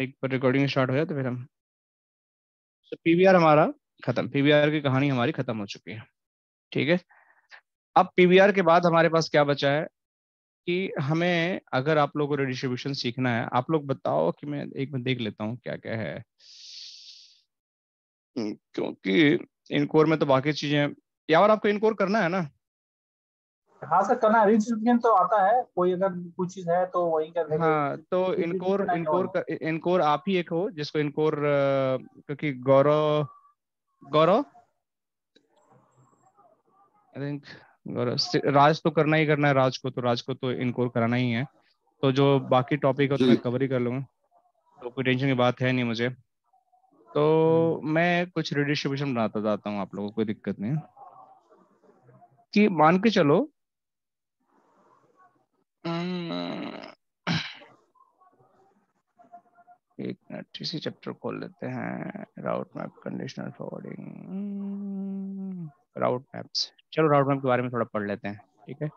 एक बार recording start हो जाए तो फिर हम तो पीवीआर हमारा खत्म। पीवीआर की कहानी हमारी खत्म हो चुकी है। ठीक है? अब पीवीआर के बाद हमारे पास क्या बचा है कि हमें अगर आप लोगों को रिडिस्ट्रीब्यूशन सीखना है, आप लोग बताओ कि मैं एक बार देख लेता हूँ क्या क्या है। क्योंकि इनकोर में तो बाकी चीज़ें या और आपको इनकोर करना है ना? हाँ सर करना रिडिस्ट्रीब्यूशन तो आता है। कोई अगर कुछ चीज़ है तो वही कर हाँ तो इनकोर इनकोर इनकोर आप ही एक हो जिसको इनकोर क्योंकि गौरव गौरव? आई थिंक गौरव राज तो करना ही करना है राज को तो राज को तो इनकोर कराना ही है। तो जो बाकी टॉपिक है तो मैं कवर ही कर लूँगा। तो कोई टेंशन की बात है नहीं मुझे। तो हम्म। मैं कुछ रिडिस्ट्रीब्यूशन बनाता जाता हूँ आप लोगों को कोई दिक्कत नहीं। कि मान के चलो एक मिनट इसी चैप्टर खोल लेते हैं। Route map conditional forwarding route maps चलो राउट मैप के बारे में थोड़ा पढ़ लेते हैं ठीक है?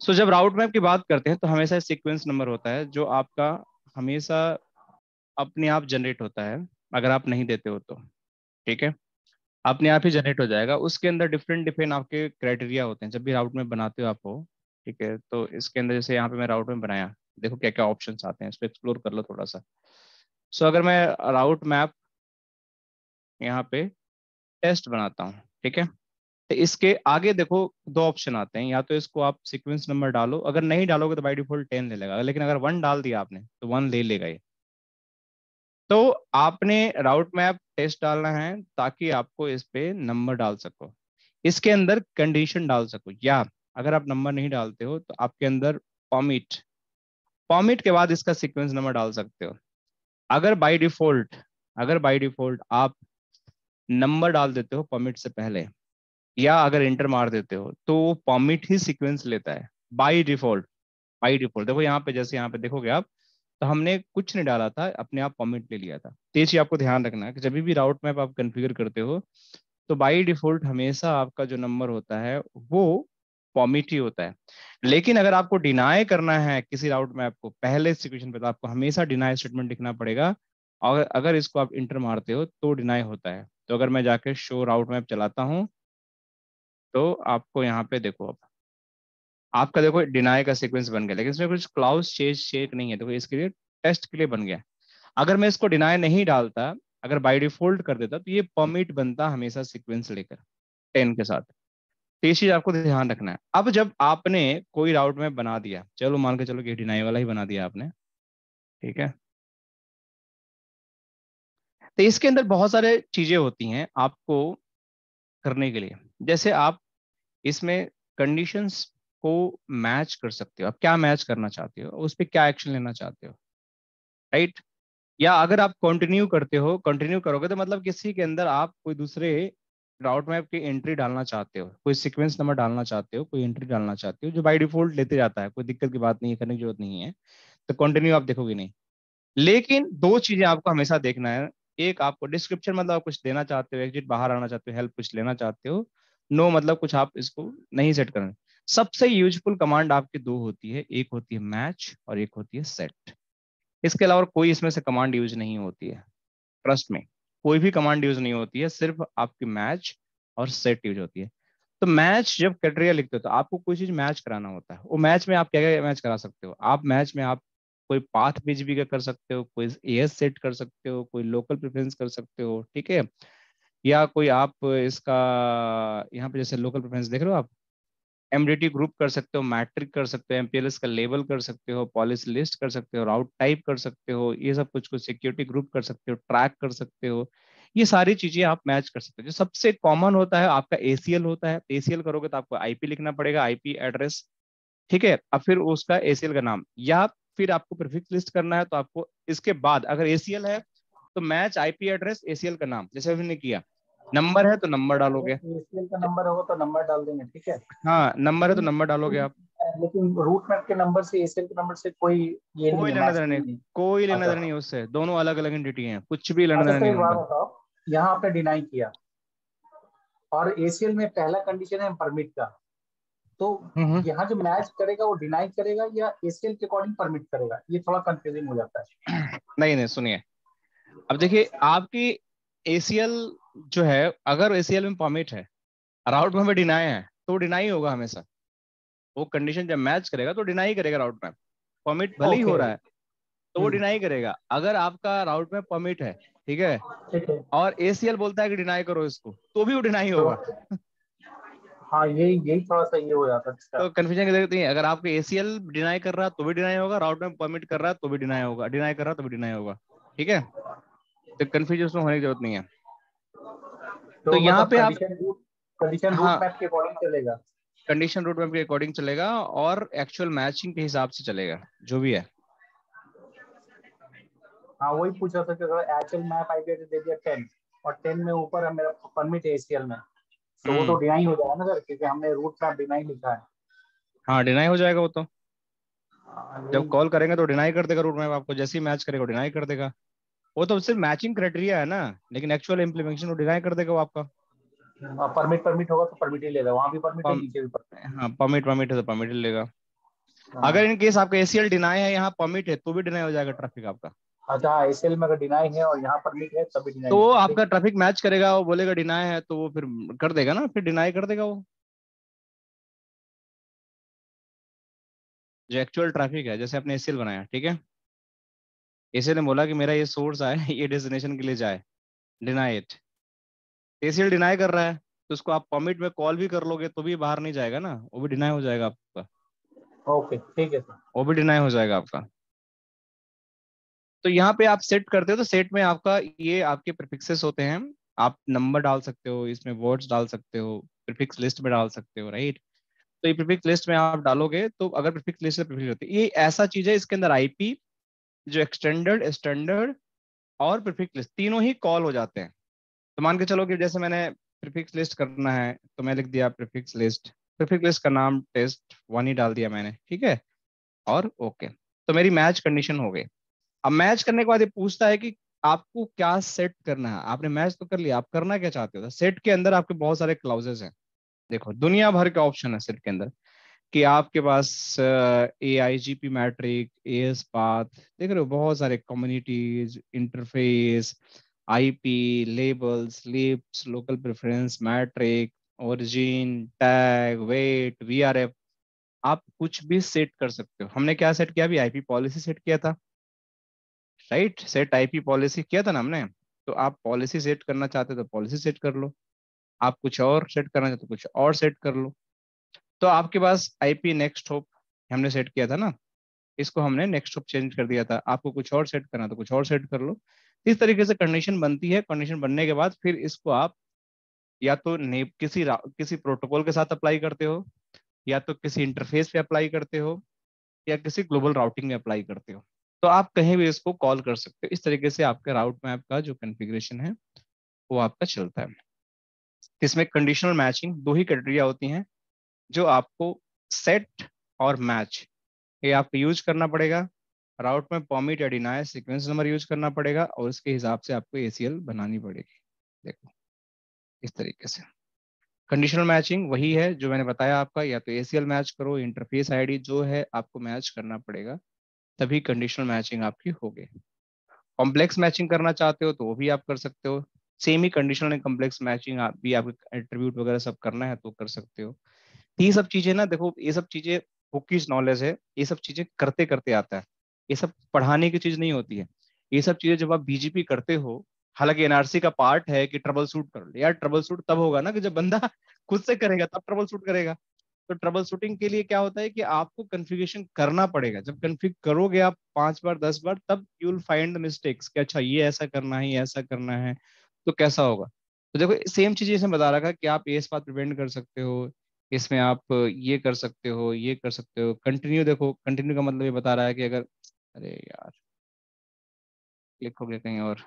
सो so, जब राउट मैप की बात करते हैं तो हमेशा सीक्वेंस नंबर होता है जो आपका हमेशा अपने आप जनरेट होता है अगर आप नहीं देते हो तो ठीक है? अपने आप ही जनरेट हो जाएगा। उसके अंदर डिफरेंट डिफरेंट आपके क्राइटेरिया होते हैं। जब भी राउट मैप बनाते हो आप हो ठीक है तो इसके अंदर जैसे यहाँ पे मैं राउट मैप बनाया, देखो क्या क्या ऑप्शन आते हैं इसको एक्सप्लोर कर लो थोड़ा सा सो अगर मैं राउट मैप यहाँ पे टेस्ट बनाता हूँ, ठीक है? तो इसके आगे देखो दो ऑप्शन आते हैं, या तो इसको आप सीक्वेंस नंबर डालो, अगर नहीं डालोगे तो बाई डिफ़ॉल्ट टेन ले लेगा, लेकिन अगर वन डाल दिया आपने तो वन ले लेगा ये। तो आपने राउट मैप टेस्ट डालना है, ताकि आपको इस पे नंबर डाल सको। इसके अंदर कंडीशन डाल सको, या अगर आप नंबर नहीं डालते हो तो आपके अंदर पॉमिट पॉमिट के बाद इसका सीक्वेंस नंबर डाल सकते हो। अगर बाय डिफ़ॉल्ट अगर बाय डिफ़ॉल्ट आप नंबर डाल देते हो पॉमिट से पहले, या अगर इंटर मार देते हो तो वो पॉमिट ही सीक्वेंस लेता है। बाय डिफ़ॉल्ट बाय डिफ़ॉल्ट देखो यहाँ पे, जैसे यहाँ पे देखोगे आप तो हमने कुछ नहीं डाला था, अपने आप पॉमिट ले लिया था। तो ये आपको ध्यान रखना है कि जब भी राउट मैप आप कन्फिगर करते हो तो बाई डिफ़ॉल्ट हमेशा आपका जो नंबर होता है, वो पॉमिट ही होता है। लेकिन अगर आपको डिनाई करना है किसी राउट मैप को पहले सिचुएशन पे तो आपको हमेशा डिनाई स्टेटमेंट लिखना पड़ेगा। और अगर इसको आप इंटर मारते हो तो डिनाई होता है। तो अगर मैं जाके शो राउट मैप चलाता हूँ तो आपको यहाँ पे देखो अब। आपका देखो डिनाई का सीक्वेंस बन गया, लेकिन इसमें कुछ क्लाउस चेज चेक नहीं है। देखो इसके लिए टेस्ट के लिए बन गया। अगर मैं इसको डिनाई नहीं डालता, अगर बाई डिफ़ॉल्ट कर देता तो ये परमिट बनता हमेशा सीक्वेंस लेकर टेन के साथ। तो ये चीज़ आपको ध्यान रखना है। अब जब आपने कोई राउट में बना दिया, चलो मान के चलो कि डिनाई वाला ही बना दिया आपने, ठीक है? तो इसके अंदर बहुत सारे चीज़ें होती हैं आपको करने के लिए। जैसे आप इसमें कंडीशंस को मैच कर सकते हो। आप क्या मैच करना चाहते हो, उस पर क्या एक्शन लेना चाहते हो? राइट या अगर आप कंटिन्यू करते हो कंटिन्यू करोगे तो मतलब किसी के अंदर आप कोई दूसरे राउट मैप की एंट्री डालना चाहते हो कोई सीक्वेंस नंबर डालना चाहते हो कोई एंट्री डालना चाहते हो जो बाई डिफ़ॉल्ट लेते जाता है कोई दिक्कत की बात नहीं है करने की ज़रूरत नहीं है तो कंटिन्यू आप देखोगे नहीं। लेकिन दो चीज़ें आपको हमेशा देखना है। एक आपको डिस्क्रिप्शन मतलब आप कुछ देना चाहते हो एग्जिट बाहर आना चाहते हो हेल्प कुछ लेना चाहते हो नो no, मतलब कुछ आप इसको नहीं सेट करना। सबसे यूजफुल कमांड आपकी दो होती है एक होती है मैच और एक होती है सेट इसके अलावा कोई इसमें से कमांड यूज़ नहीं होती है ट्रस्ट में कोई भी कमांड यूज़ नहीं होती है, सिर्फ़ आपकी मैच और सेट यूज़ होती है। तो मैच जब क्राइटेरिया लिखते हो तो आपको कोई चीज़ मैच कराना होता है। वो मैच में आप क्या क्या मैच करा सकते हो? आप मैच में आप कोई पाथ पेज भी कर सकते हो, कोई एस सेट कर सकते हो, कोई लोकल प्रेफरेंस कर सकते हो, ठीक है? या कोई आप इसका, यहाँ पे जैसे लोकल प्रेफरेंस देख रहे हो आप? एमडीटी ग्रुप कर सकते हो मैट्रिक कर सकते हो एमपीएलएस का लेबल कर सकते हो पॉलिसी लिस्ट कर सकते हो राउट टाइप कर सकते हो, ये सब कुछ कुछ सिक्योरिटी ग्रुप कर सकते हो ट्रैक कर सकते हो, ये सारी चीज़ें आप मैच कर सकते हो। जो सबसे कॉमन होता है, आपका एसीएल होता है एसीएल करोगे तो आपको आईपी लिखना पड़ेगा आईपी एड्रेस ठीक है? अब फिर उसका एसीएल का नाम, या फिर आपको प्रिफिक्स लिस्ट करना है तो आपको इसके बाद, अगर एसीएल है तो मैच आईपी एड्रेस एसीएल का नाम, जैसे हमने किया। नंबर है तो नंबर डालोगे। का नंबर होगा तो नंबर डाल देंगे ठीक है? हाँ नंबर है तो नंबर डालोगे आप। लेकिन रूट मैप के नंबर से एसीएल के नंबर से कोई ये कोई लेना देना नहीं कोई लेना देना नहीं उससे। दोनों अलग अलग एंटिटी हैं। कुछ भी लेना देना अच्छा, नहीं यहाँ आपने डिनाई किया। और एसीएल में पहला कंडीशन है परमिट का। तो हम्म, हम्म। यहाँ जो मैच करेगा वो डिनाई करेगा या एसीएल के अकॉर्डिंग परमिट करेगा? ये थोड़ा कंफ्यूजिंग हो जाता है। नहीं नहीं सुनिए। अब देखिए आपकी एसीएल जो है अगर एसीएल में परमिट है राउट में डिनाई है तो डिनाई होगा हमेशा। वो कंडीशन जब मैच करेगा तो डिनाई करेगा राउट मैप परमिट भले ही हो रहा है तो वो डिनाई हम्म। करेगा। अगर आपका राउट में परमिट है ठीक है और एसीएल बोलता है कि डिनाई करो इसको तो भी वो डिनाई होगा। तो, हाँ यही यही थोड़ा सा ये हो जाता है तो कंफ्यूजन की ज़रूरत नहीं है अगर आपके एसीएल डिनाई कर रहा है तो भी डिनाई होगा राउट में परमिट कर रहा है तो भी डिनाई होगा डिनाई कर रहा है तो भी डिनाई होगा ठीक है? तो कंफ्यूजन होने की ज़रूरत नहीं है। तो, तो यहाँ मतलब पे आप कंडीशन रूट मैप के अकॉर्डिंग चलेगा। कंडीशन रूट मैप के अकॉर्डिंग चलेगा और एक्चुअल मैचिंग के हिसाब से चलेगा जो भी है। हाँ वही पूछ रहा था कि अगर एक्चुअल मैप आईपी एड्रेस दे दिया 10 और 10 में ऊपर है मेरा परमिट है एसीएल में तो वो तो डिनाई हम्म। हो जाएगा ना सर क्योंकि हमने रूट मैप डिनाई लिखा है। हाँ डिनाई हो जाएगा वो तो। हाँ, जब कॉल करेंगे तो डिनाई कर देगा रूट मैप आपको जैसे ही मैच करेगा डिनाई कर देगा। वो तो सिर्फ़ मैचिंग क्राइटेरिया है ना लेकिन एक्चुअल इम्प्लीमेंटेशन वो डिनाई कर देगा वो आपका। परमिट परमिट होगा तो परमिट ही लेगा वहाँ भी परमिट है नीचे भी परमिट हाँ। परमिट परमिट है तो परमिट ही लेगा। हाँ। अगर इन केस आपका एसीएल डिनाई है यहाँ परमिट है तो भी डिनाई हो जाएगा ट्रैफ़िक आपका। अच्छा एसीएल में अगर डिनाई है और यहाँ परमिट है तभी डिनाई तो आपका ट्रैफ़िक मैच करेगा वो बोलेगा डिनाई है तो वो फिर कर देगा ना फिर डिनाई कर देगा वो। जो एक्चुअल ट्रैफ़िक है जैसे आपने एसीएल बनाया ठीक है? एसीएल ने बोला कि मेरा ये सोर्स आए ये डेस्टिनेशन के लिए जाए। डिनाई इट एसीएल डिनाई कर रहा है तो उसको आप परमिट में कॉल भी कर लोगे तो भी बाहर नहीं जाएगा ना? वो भी डिनाई हो जाएगा आपका। ओके ठीक है सर वो भी डिनाई हो जाएगा आपका। तो यहाँ पे आप सेट करते हो तो सेट में आपका ये आपके प्रिफिक्सेस होते हैं। आप नंबर डाल सकते हो इसमें वर्ड्स डाल सकते हो प्रिफिक्स लिस्ट में डाल सकते हो राइट तो ये प्रिफिक्स लिस्ट में आप डालोगे तो अगर प्रिफिक्स लिस्ट प्रिफिक्स होती है ये ऐसा चीज़ है इसके अंदर आईपी जो एक्सटेंडर्ड स्टैंडर्ड और प्रिफिक्स लिस्ट तीनों ही कॉल हो जाते हैं। तो मान के चलो कि जैसे मैंने प्रिफिक्स लिस्ट करना है तो मैं लिख दिया प्रिफिक्स लिस्ट प्रिफिक्स लिस्ट का नाम टेस्ट वन ही डाल दिया मैंने, ठीक है? और ओके तो मेरी मैच कंडीशन हो गई। अब मैच करने के बाद ये पूछता है कि आपको क्या सेट करना है? आपने मैच तो कर लिया, आप करना क्या चाहते हो? सेट के अंदर आपके बहुत सारे क्लाउजेस हैं। देखो, दुनिया भर के ऑप्शन है सेट के अंदर। कि आपके पास a I G P metric A S path, देख रहे हो बहुत सारे communities interface IP labels lips local preference metric origin tag weight VRF आप कुछ भी सेट कर सकते हो। हमने क्या सेट किया? अभी आईपी पॉलिसी सेट किया था। राइट सेट आईपी पॉलिसी किया था ना हमने? तो आप पॉलिसी सेट करना चाहते तो पॉलिसी सेट कर लो। आप कुछ और सेट करना चाहते तो कुछ और सेट कर लो। तो आपके पास आईपी नेक्स्ट होप हमने सेट किया था ना? इसको हमने नेक्स्ट होप चेंज कर दिया था। आपको कुछ और सेट करना तो कुछ और सेट कर लो। इस तरीके से कंडीशन बनती है। कंडीशन बनने के बाद फिर इसको आप या तो किसी किसी प्रोटोकॉल के साथ अप्लाई करते हो, या तो किसी इंटरफेस पे अप्लाई करते हो, या किसी ग्लोबल राउटिंग में अप्लाई करते हो। तो आप कहीं भी इसको कॉल कर सकते हो। इस तरीके से आपके राउट मैप का जो कन्फिग्रेशन है, वो आपका चलता है। इसमें कंडीशनल मैचिंग दो ही क्राइटेरिया होती हैं। जो आपको सेट और मैच ये आपको यूज़ करना पड़ेगा। राउट में पॉमिट या डिनाय सीक्वेंस नंबर यूज़ करना पड़ेगा और उसके हिसाब से आपको एसीएल बनानी पड़ेगी। देखो, इस तरीके से। कंडीशनल मैचिंग वही है जो मैंने बताया आपका, या तो एसीएल मैच करो इंटरफेस आईडी जो है आपको मैच करना पड़ेगा, तभी कंडीशनल मैचिंग आपकी होगी। कॉम्प्लेक्स मैचिंग करना चाहते हो तो वो भी आप कर सकते हो। सेम ही कंडीशनल एंड कॉम्प्लेक्स मैचिंग आप भी, आपको एट्रीब्यूट वगैरह सब करना है तो कर सकते हो। ये सब चीज़ें ना, देखो, ये सब चीज़ें बुकिश नॉलेज है, ये सब चीज़ें करते करते आता है। ये सब पढ़ाने की चीज़ नहीं होती है। ये सब चीज़ें जब आप बीजेपी करते हो, हालाँकि एनआरसी का पार्ट है कि ट्रबल शूट कर यार ट्रबल शूट तब होगा ना कि जब बंदा खुद से करेगा, तब ट्रबल शूट करेगा। तो ट्रबल शूटिंग के लिए क्या होता है कि आपको कन्फिगेशन करना पड़ेगा। जब कन्फिग करोगे आप पाँच बार, दस बार, तब you will find the mistakes कि अच्छा ये ऐसा करना है, ये ऐसा करना है तो कैसा होगा? तो देखो सेम चीज़ इसमें बता रखा कि आप ये इस बात प्रिवेंट कर सकते हो इसमें आप ये कर सकते हो, ये कर सकते हो। कंटिन्यू देखो कंटिन्यू का मतलब ये बता रहा है कि अगर, अरे यार क्लिक हो गया कहीं और।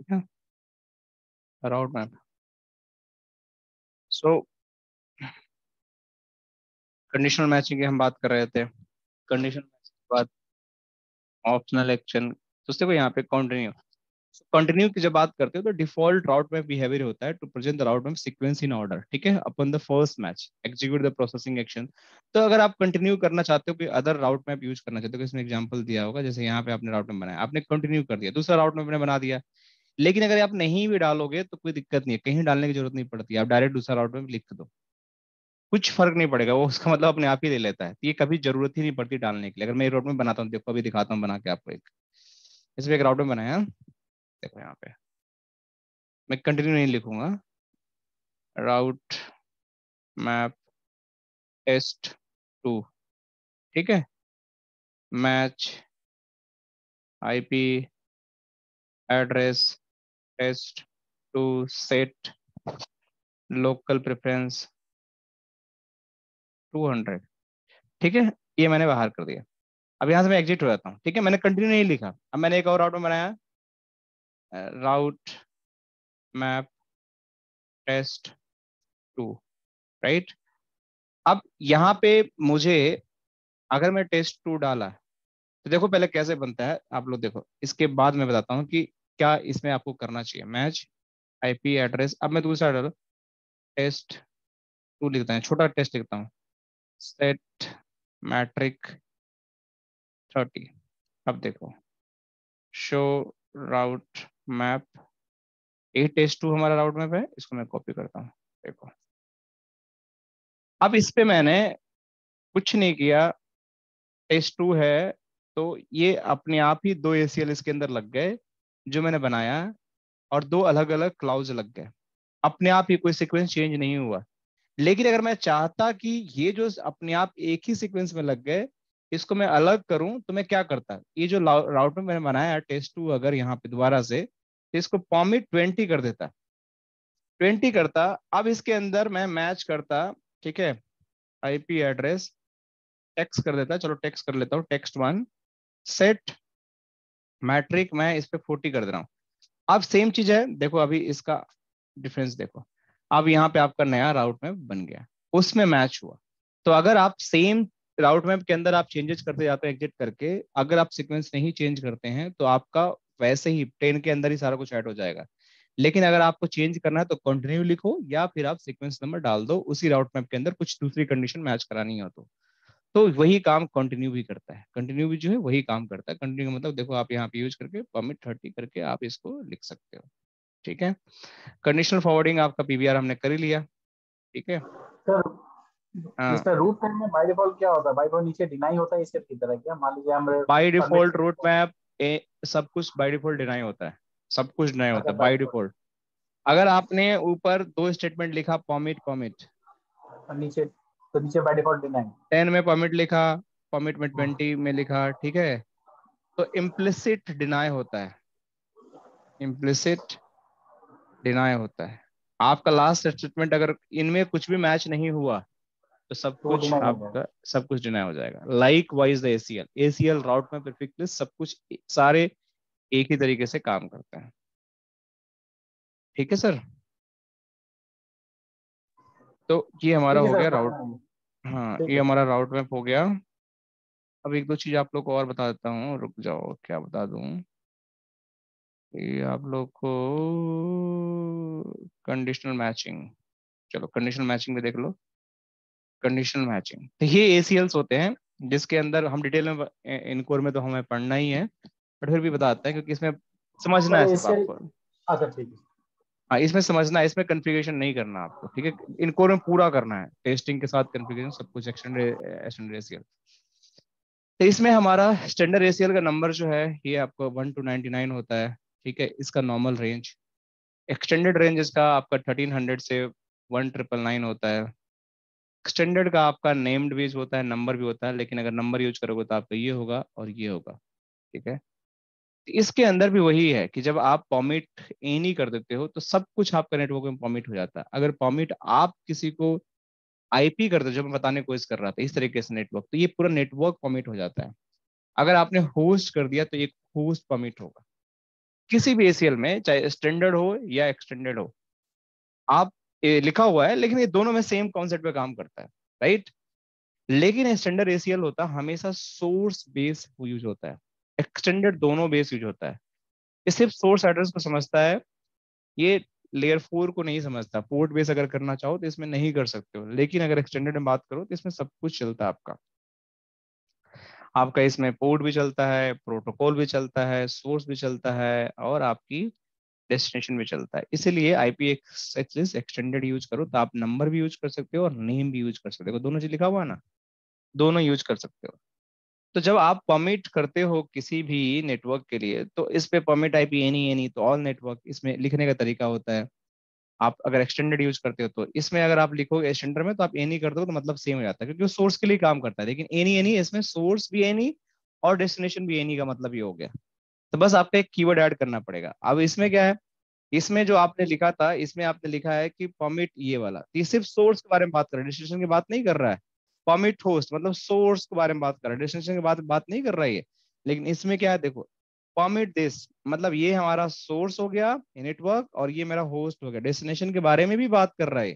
ठीक है route map so conditional matching की हम बात कर रहे थे। कंडीशनल मैचिंग के बाद ऑप्शनल एक्शन तो देखो यहाँ पे कंटिन्यू कंटिन्यू की जब बात करते हो तो डिफ़ॉल्ट राउट मैप बिहेवियर होता है to present the route map sequence in order ठीक है? अपन the first match execute the processing action तो अगर आप कंटिन्यू करना चाहते हो कि अदर राउट मैप यूज़ करना चाहते हो इसमें एग्जांपल दिया होगा, जैसे यहाँ पे आपने राउट मैप बनाया। आपने कंटिन्यू कर दिया। दूसरा राउट मैप ने बना दिया। लेकिन अगर आप नहीं भी डालोगे तो कोई दिक्कत नहीं है। कहीं डालने की ज़रूरत नहीं पड़ती। आप डायरेक्ट दूसरा राउट मैप लिख दो। कुछ फ़र्क नहीं पड़ेगा। वो उसका मतलब अपने आप ही ले लेता है। ये कभी ज़रूरत ही नहीं पड़ती डालने के लिए। अगर मैं राउट में बनाता हूँ, देखो, अभी दिखाता हूँ, बना के आपको एक। इसमें एक राउट में बनाया। देखो, यहाँ पे। मैं कंटिन्यू नहीं लिखूँगा। राउट मैप टेस्ट टू ठीक है? Match IP address test two set local preference 200 ठीक है? ये मैंने बाहर कर दिया। अब यहाँ से मैं एग्जिट हो जाता हूँ। ठीक है? मैंने कंटिन्यू नहीं लिखा। अब मैंने एक और राउट में बनाया। Route map test two right अब यहाँ पे मुझे अगर मैं टेस्ट टू डाला तो देखो पहले कैसे बनता है। आप लोग देखो। इसके बाद मैं बताता हूँ कि क्या इसमें आपको करना चाहिए? मैच आईपी एड्रेस अब मैं दूसरा डालो। टेस्ट टू लिखता है। छोटा टेस्ट लिखता हूँ। सेट मैट्रिक थर्टी अब देखो। Show route map a test two हमारा राउट मैप है। इसको मैं कॉपी करता हूँ। देखो। अब इस पे मैंने कुछ नहीं किया। टेस्ट टू है। तो ये अपने आप ही दो एसीएल इसके अंदर लग गए। जो मैंने बनाया और दो अलग अलग क्लाउज लग गए। अपने आप ही कोई सीक्वेंस चेंज नहीं हुआ। लेकिन अगर मैं चाहता कि ये जो अपने आप एक ही सीक्वेंस में लग गए, इसको मैं अलग करूँ तो मैं क्या करता? ये जो राउट में मैंने बनाया टेस्ट टू अगर यहाँ पे दोबारा से तो इसको पॉमिट ट्वेंटी कर देता। ट्वेंटी करता, अब इसके अंदर मैं मैच करता, ठीक है आईपी एड्रेस टेक्स कर देता, चलो टेक्स कर लेता हूँ टेक्स्ट वन सेट मैट्रिक मैं इस पे फोर्टी कर दे रहा हूँ। अब सेम चीज़ है, देखो अभी इसका डिफरेंस देखो। अब यहाँ पे आपका नया राउट मैप बन गया। उसमें मैच हुआ। तो अगर आप सेम राउट मैप के अंदर आप चेंजेस करते जाते हैं एग्जिट करके, अगर आप सीक्वेंस नहीं चेंज करते हैं तो आपका वैसे ही ट्रेन के अंदर ही सारा कुछ ऐड हो जाएगा। लेकिन अगर आपको चेंज करना है तो कंटिन्यू लिखो या फिर आप सीक्वेंस नंबर डाल दो। उसी राउट मैप के अंदर कुछ दूसरी कंडीशन मैच करानी हो तो। तो वही काम कंटिन्यू भी करता है। कंटिन्यू भी जो है वही काम करता है। कंटिन्यू मतलब देखो आप यहाँ पे यूज़ करके परमिट थर्टी करके आप इसको लिख सकते हो। ठीक है? कंडीशनल फॉरवर्डिंग आपका पीवीआर हमने कर ही लिया। ठीक है? सर हाँ। रूट मैप में बाय डिफ़ॉल्ट क्या होता है? बाय डिफ़ॉल्ट नीचे डिनाई होता है इसके की तरह क्या? मान लीजिए हम बाय डिफ़ॉल्ट रूट मैप सब कुछ बाय डिफ़ॉल्ट डिनाई होता है। सब कुछ डिनाई होता है बाय डिफ़ॉल्ट अगर आपने ऊपर दो स्टेटमेंट लिखा पॉमिट पॉमिट नीचे तो नीचे बाय डिफ़ॉल्ट डिनाई टेन में पॉमिट लिखा पॉमिट में ट्वेंटी में लिखा ठीक है? तो इम्प्लिसिट डिनाई होता है। इम्प्लिसिट डिनाई होता है। आपका लास्ट स्टेटमेंट अगर इनमें कुछ भी मैच नहीं हुआ तो सब तो कुछ आपका सब कुछ डिनाई हो जाएगा। Likewise the ACL ACL route में परफेक्ट सब कुछ सारे एक ही तरीके से काम करते हैं। ठीक है सर तो ये हमारा हो गया राउट हाँ। ये हमारा राउट मैप हो गया। अब एक दो चीज़ आप लोग को और बता देता हूँ रुक जाओ क्या बता दूँ? ये आप लोग को कंडीशनल मैचिंग चलो कंडीशनल मैचिंग में देख लो। कंडीशनल मैचिंग तो ये एसीएल्स होते हैं जिसके अंदर हम डिटेल में इन कोर में तो हमें पढ़ना ही है बट फिर भी बताते हैं क्योंकि इसमें समझना है आपको। अच्छा ठीक है, इसमें समझना है इसमें कन्फिगरेशन नहीं करना आपको, ठीक है? इन कोर में पूरा करना है टेस्टिंग के साथ कन्फिगरेशन सब कुछ एक्सटेंडेड एसीएल तो इसमें हमारा स्टैंडर्ड एसीएल का नंबर जो है, ये आपको वन टू नाइनटी नाइन होता है, ठीक है? इसका नॉर्मल रेंज एक्सटेंडेड रेंज इसका आपका थर्टीन हंड्रेड से वन ट्रिपल नाइन होता है. एक्सटेंडेड का आपका नेम्ड भी होता है नंबर भी होता है, लेकिन अगर नंबर यूज़ करोगे तो आपका ये होगा और ये होगा, ठीक है? इसके अंदर भी वही है कि जब आप पॉमिट एन कर देते हो तो सब कुछ आपका नेटवर्क में पॉमिट हो जाता है। अगर पॉमिट आप किसी को आईपी कर हो जो मैं बताने की कोशिश कर रहा था, इस तरीके से नेटवर्क तो ये पूरा नेटवर्क पॉमिट हो जाता है। अगर आपने होस्ट कर दिया तो एक होस्ट पॉमिट होगा। किसी भी एसीएल में, चाहे स्टैंडर्ड हो या एक्सटेंडेड हो, आप लिखा हुआ है, लेकिन ये दोनों में सेम कॉन्सेप्ट पे काम करता है राइट लेकिन स्टैंडर्ड एसीएल होता है हमेशा सोर्स बेस यूज़ होता है। एक्सटेंडेड दोनों बेस यूज़ होता है। ये सिर्फ़ सोर्स एड्रेस को समझता है, ये लेयर फोर को नहीं समझता। पोर्ट बेस अगर करना चाहो तो इसमें नहीं कर सकते हो। लेकिन अगर एक्सटेंडेड में बात करो तो इसमें सब कुछ चलता है आपका। आपका इसमें पोर्ट भी चलता है प्रोटोकॉल भी चलता है सोर्स भी चलता है और आपकी डेस्टिनेशन भी चलता है। इसीलिए आईपी एक्सेस एक्सटेंडेड यूज़ करो तो आप नंबर भी यूज़ कर सकते हो और नेम भी यूज़ कर सकते हो। दोनों चीज़ लिखा हुआ है ना? दोनों यूज़ कर सकते हो। तो जब आप परमिट करते हो किसी भी नेटवर्क के लिए तो इस पे परमिट आईपी एनी एनी तो ऑल नेटवर्क इसमें लिखने का तरीका होता है। आप अगर एक्सटेंडेड यूज़ करते हो तो इसमें अगर आप लिखोगे एक्सटेंडर में तो आप एनी करते हो तो मतलब सेम हो जाता है, क्योंकि वो सोर्स के लिए काम करता है। लेकिन एनी एनी इसमें सोर्स भी एनी और डेस्टिनेशन भी एनी का मतलब ये हो गया। तो बस आपको एक कीवर्ड ऐड करना पड़ेगा। अब इसमें क्या है? इसमें जो आपने लिखा था, इसमें आपने लिखा है कि परमिट ये वाला। तो ये सिर्फ़ सोर्स के बारे में बात कर रहा है डेस्टिनेशन की बात नहीं कर रहा है। परमिट होस्ट मतलब सोर्स के बारे में बात कर रहा है डेस्टिनेशन की बात बात नहीं कर रहा है लेकिन इसमें क्या है, देखो परमिट दिस मतलब ये हमारा सोर्स हो गया नेटवर्क और ये मेरा होस्ट हो गया। डेस्टिनेशन के बारे में भी बात कर रहा है।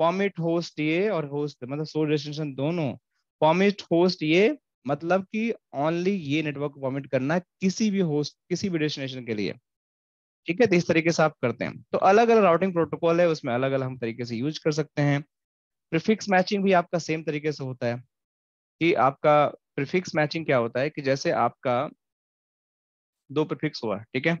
परमिट होस्ट ये और होस्ट मतलब सोर्स डेस्टिनेशन दोनों। परमिट होस्ट ये मतलब कि ओनली ये नेटवर्क को परमिट करना किसी भी होस्ट किसी भी डेस्टिनेशन के लिए। ठीक है तो इस तरीके से आप करते हैं। तो अलग अलग राउटिंग प्रोटोकॉल है, उसमें अलग अलग हम तरीके से यूज़ कर सकते हैं। प्रिफिक्स मैचिंग भी आपका सेम तरीके से होता है कि आपका प्रिफिक्स मैचिंग क्या होता है कि जैसे आपका दो प्रिफिक्स हुआ ठीक है?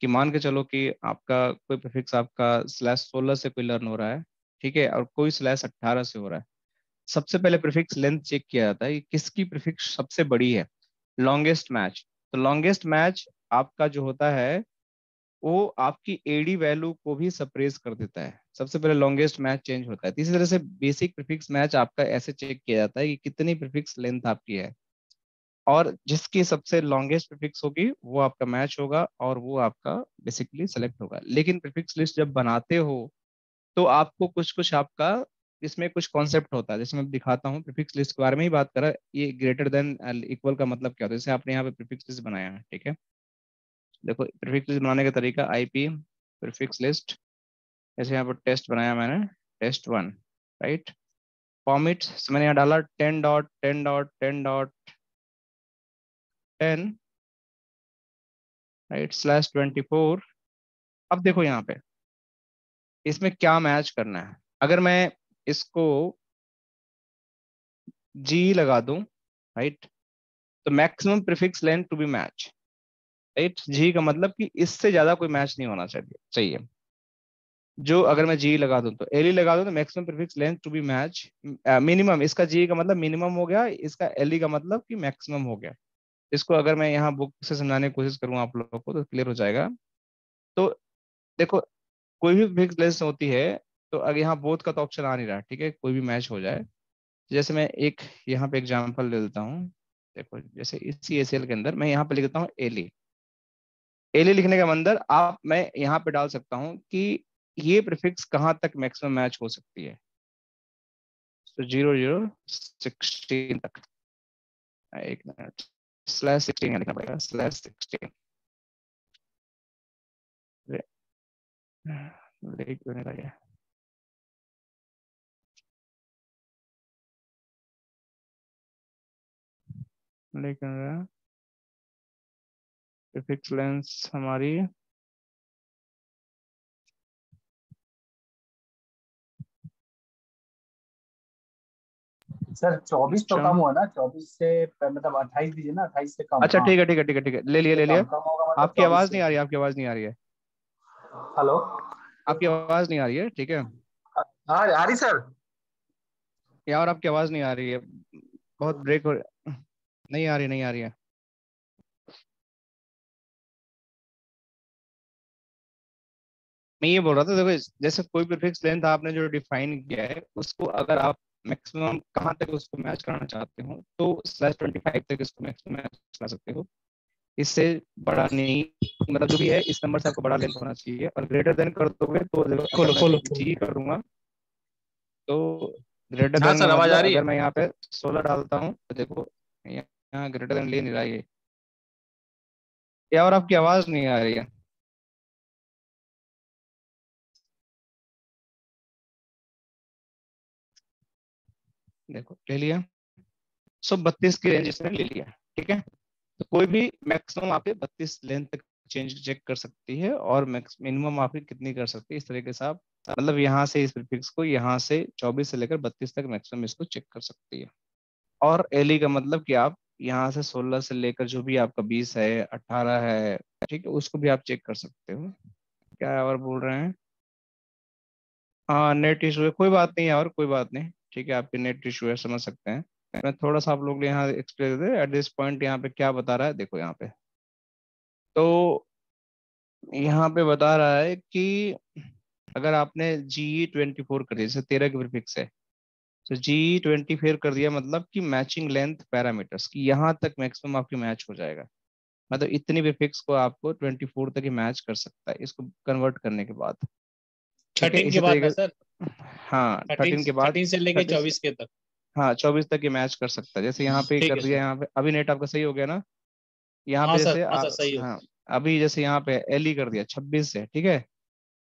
कि मान के चलो कि आपका कोई प्रिफिक्स आपका स्लैश सोलह से कोई लर्न हो रहा है, ठीक है? और कोई स्लैश अट्ठारह से हो रहा है। सबसे पहले प्रिफिक्स लेंथ चेक किया जाता है कि किसकी प्रिफिक्स सबसे बड़ी है? Longest match. तो लॉन्गेस्ट मैच आपका जो होता है वो आपकी एडी वैल्यू को भी सप्रेस कर देता है। सबसे पहले लॉन्गेस्ट मैच चेंज होता है। इसी तरह से बेसिक प्रिफिक्स मैच आपका ऐसे चेक किया जाता है कि कितनी प्रिफिक्स लेंथ आपकी है। और जिसकी सबसे लॉन्गेस्ट प्रिफिक्स होगी, वो आपका मैच होगा और वो आपका बेसिकली सेलेक्ट होगा। लेकिन प्रिफिक्स लिस्ट जब बनाते हो तो आपको कुछ कुछ आपका इसमें कुछ कॉन्सेप्ट होता है। जैसे मैं दिखाता हूँ प्रिफिक्स लिस्ट के बारे में ही बात करा ये ग्रेटर देन इक्वल का मतलब क्या होता है? जैसे आपने यहाँ पे प्रिफिक्स लिस्ट बनाया है, ठीक है? देखो प्रीफिक्स लिस्ट बनाने का तरीका आईपी प्रीफिक्स लिस्ट जैसे यहाँ पर टेस्ट बनाया मैंने टेस्ट वन राइट फॉर्मिट मैंने यहाँ डाला ten dot ten dot ten dot ten right slash twenty four अब देखो यहाँ पे, इसमें क्या मैच करना है? अगर मैं इसको जी लगा दूँ राइट तो maximum prefix length to be match right G का मतलब कि इससे ज़्यादा कोई मैच नहीं होना चाहिए। चाहिए जो अगर मैं जी लगा दूँ तो एल लगा दूँ तो maximum prefix length to be match minimum इसका जी का मतलब मिनिमम हो गया, इसका एल का मतलब कि मैक्सिमम हो गया। इसको अगर मैं यहाँ बुक से समझाने की कोशिश करूँ आप लोगों को तो क्लियर हो जाएगा। तो देखो, कोई भी फिक्स लेंथ होती है तो अगर यहाँ बोथ का तो ऑप्शन आ नहीं रहा, ठीक है? कोई भी मैच हो जाए। जैसे मैं एक, यहाँ पे एग्ज़ाम्पल ले लेता हूँ। देखो, जैसे इसी एसीएल के अंदर मैं यहाँ पे लिख देता हूँ एली एली लिखने का अंदर आप, मैं यहाँ पे डाल सकता हूँ कि ये प्रिफिक्स कहाँ तक मैक्सिमम मैच हो सकती है? तो ज़ीरो ज़ीरो सिक्सटीन तक। एक मिनट स्लैश सिक्सटीन लिखना पड़ेगा। स्लैश सिक्सटीन लेकिन प्रीफिक्स लेंस हमारी। सर चौबीस तो अच्छा। कम हुआ ना चौबीस से मतलब अट्ठाईस दीजिए ना अट्ठाईस से कम। अच्छा ठीक है ठीक है ठीक है ठीक है। ले लिया ले लिया। मतलब आपकी आवाज़ नहीं आ रही आपकी आवाज़ नहीं आ रही है। हेलो। आपकी आवाज़ नहीं आ रही है ठीक है। हाँ आ रही सर? यार आपकी आवाज़ नहीं आ रही है। बहुत ब्रेक हो। नहीं आ रही नहीं आ रही है। मैं ये बोल रहा था देखो जैसे कोई भी फिक्स लेंथ आपने जो डिफाइन किया है उसको अगर आप मैक्सिमम कहाँ तक उसको मैच कराना चाहते हो तो स्लैश ट्वेंटी फाइव तक इसको मैक्सिमम मैच करा सकते हो। इससे बड़ा नहीं मतलब जो भी है इस नंबर से आपको बड़ा लेंथ होना चाहिए और ग्रेटर देन कर दोगे तो खोलो खोलो जी कर दूँगा तो ग्रेटर देन सर आवाज़ आ रही है। अगर मैं यहाँ पे सोलह डालता हूँ तो देखो यहाँ ग्रेटर देन ले नहीं रहा है ये और आपकी आवाज़ नहीं आ रही है। देखो, ले लिया। सो बत्तीस की रेंज इसने ले लिया, ठीक है? तो कोई भी मैक्सिमम आप बत्तीस लेंथ तक चेंज चेक कर सकती है और मिनिमम आप कितनी कर सकती है, इस तरीके से आप मतलब यहाँ से इस प्रीफिक्स को यहाँ से 24 से लेकर 32 तक मैक्सिमम इसको चेक कर सकती है। और एली का मतलब कि आप यहाँ से 16 से लेकर जो भी आपका 20 है 18 है, ठीक है, उसको भी आप चेक कर सकते हो। क्या और बोल रहे हैं? हाँ नेट इशू है, कोई बात नहीं और कोई बात नहीं। ठीक है आपके नेट इशू है समझ सकते हैं। मैं थोड़ा सा आप लोग यहाँ एक्सप्लेन दे एट दिस पॉइंट यहाँ पे क्या बता रहा है देखो यहाँ पे। तो यहाँ पे बता रहा है कि अगर आपने जी ट्वेंटी फोर कर दिया जैसे तेरह के प्रीफिक्स है तो जी ट्वेंटी फोर कर दिया मतलब कि मैचिंग लेंथ पैरामीटर्स की यहाँ तक मैक्सिमम आपकी मैच हो जाएगा। मतलब इतनी प्रीफिक्स को आपको ट्वेंटी फोर तक ही मैच कर सकता है इसको कन्वर्ट करने के बाद। के बाद सर हाँ थर्टीन के बाद से लेकर चौबीस के तक। हाँ चौबीस तक ये मैच कर सकता है। जैसे यहाँ पे कर दिया यहाँ पे अभी नेट आपका सही हो गया ना? यहाँ हाँ पे जैसे हाँ, सही हाँ अभी जैसे यहाँ पे एल कर दिया छब्बीस से ठीक है?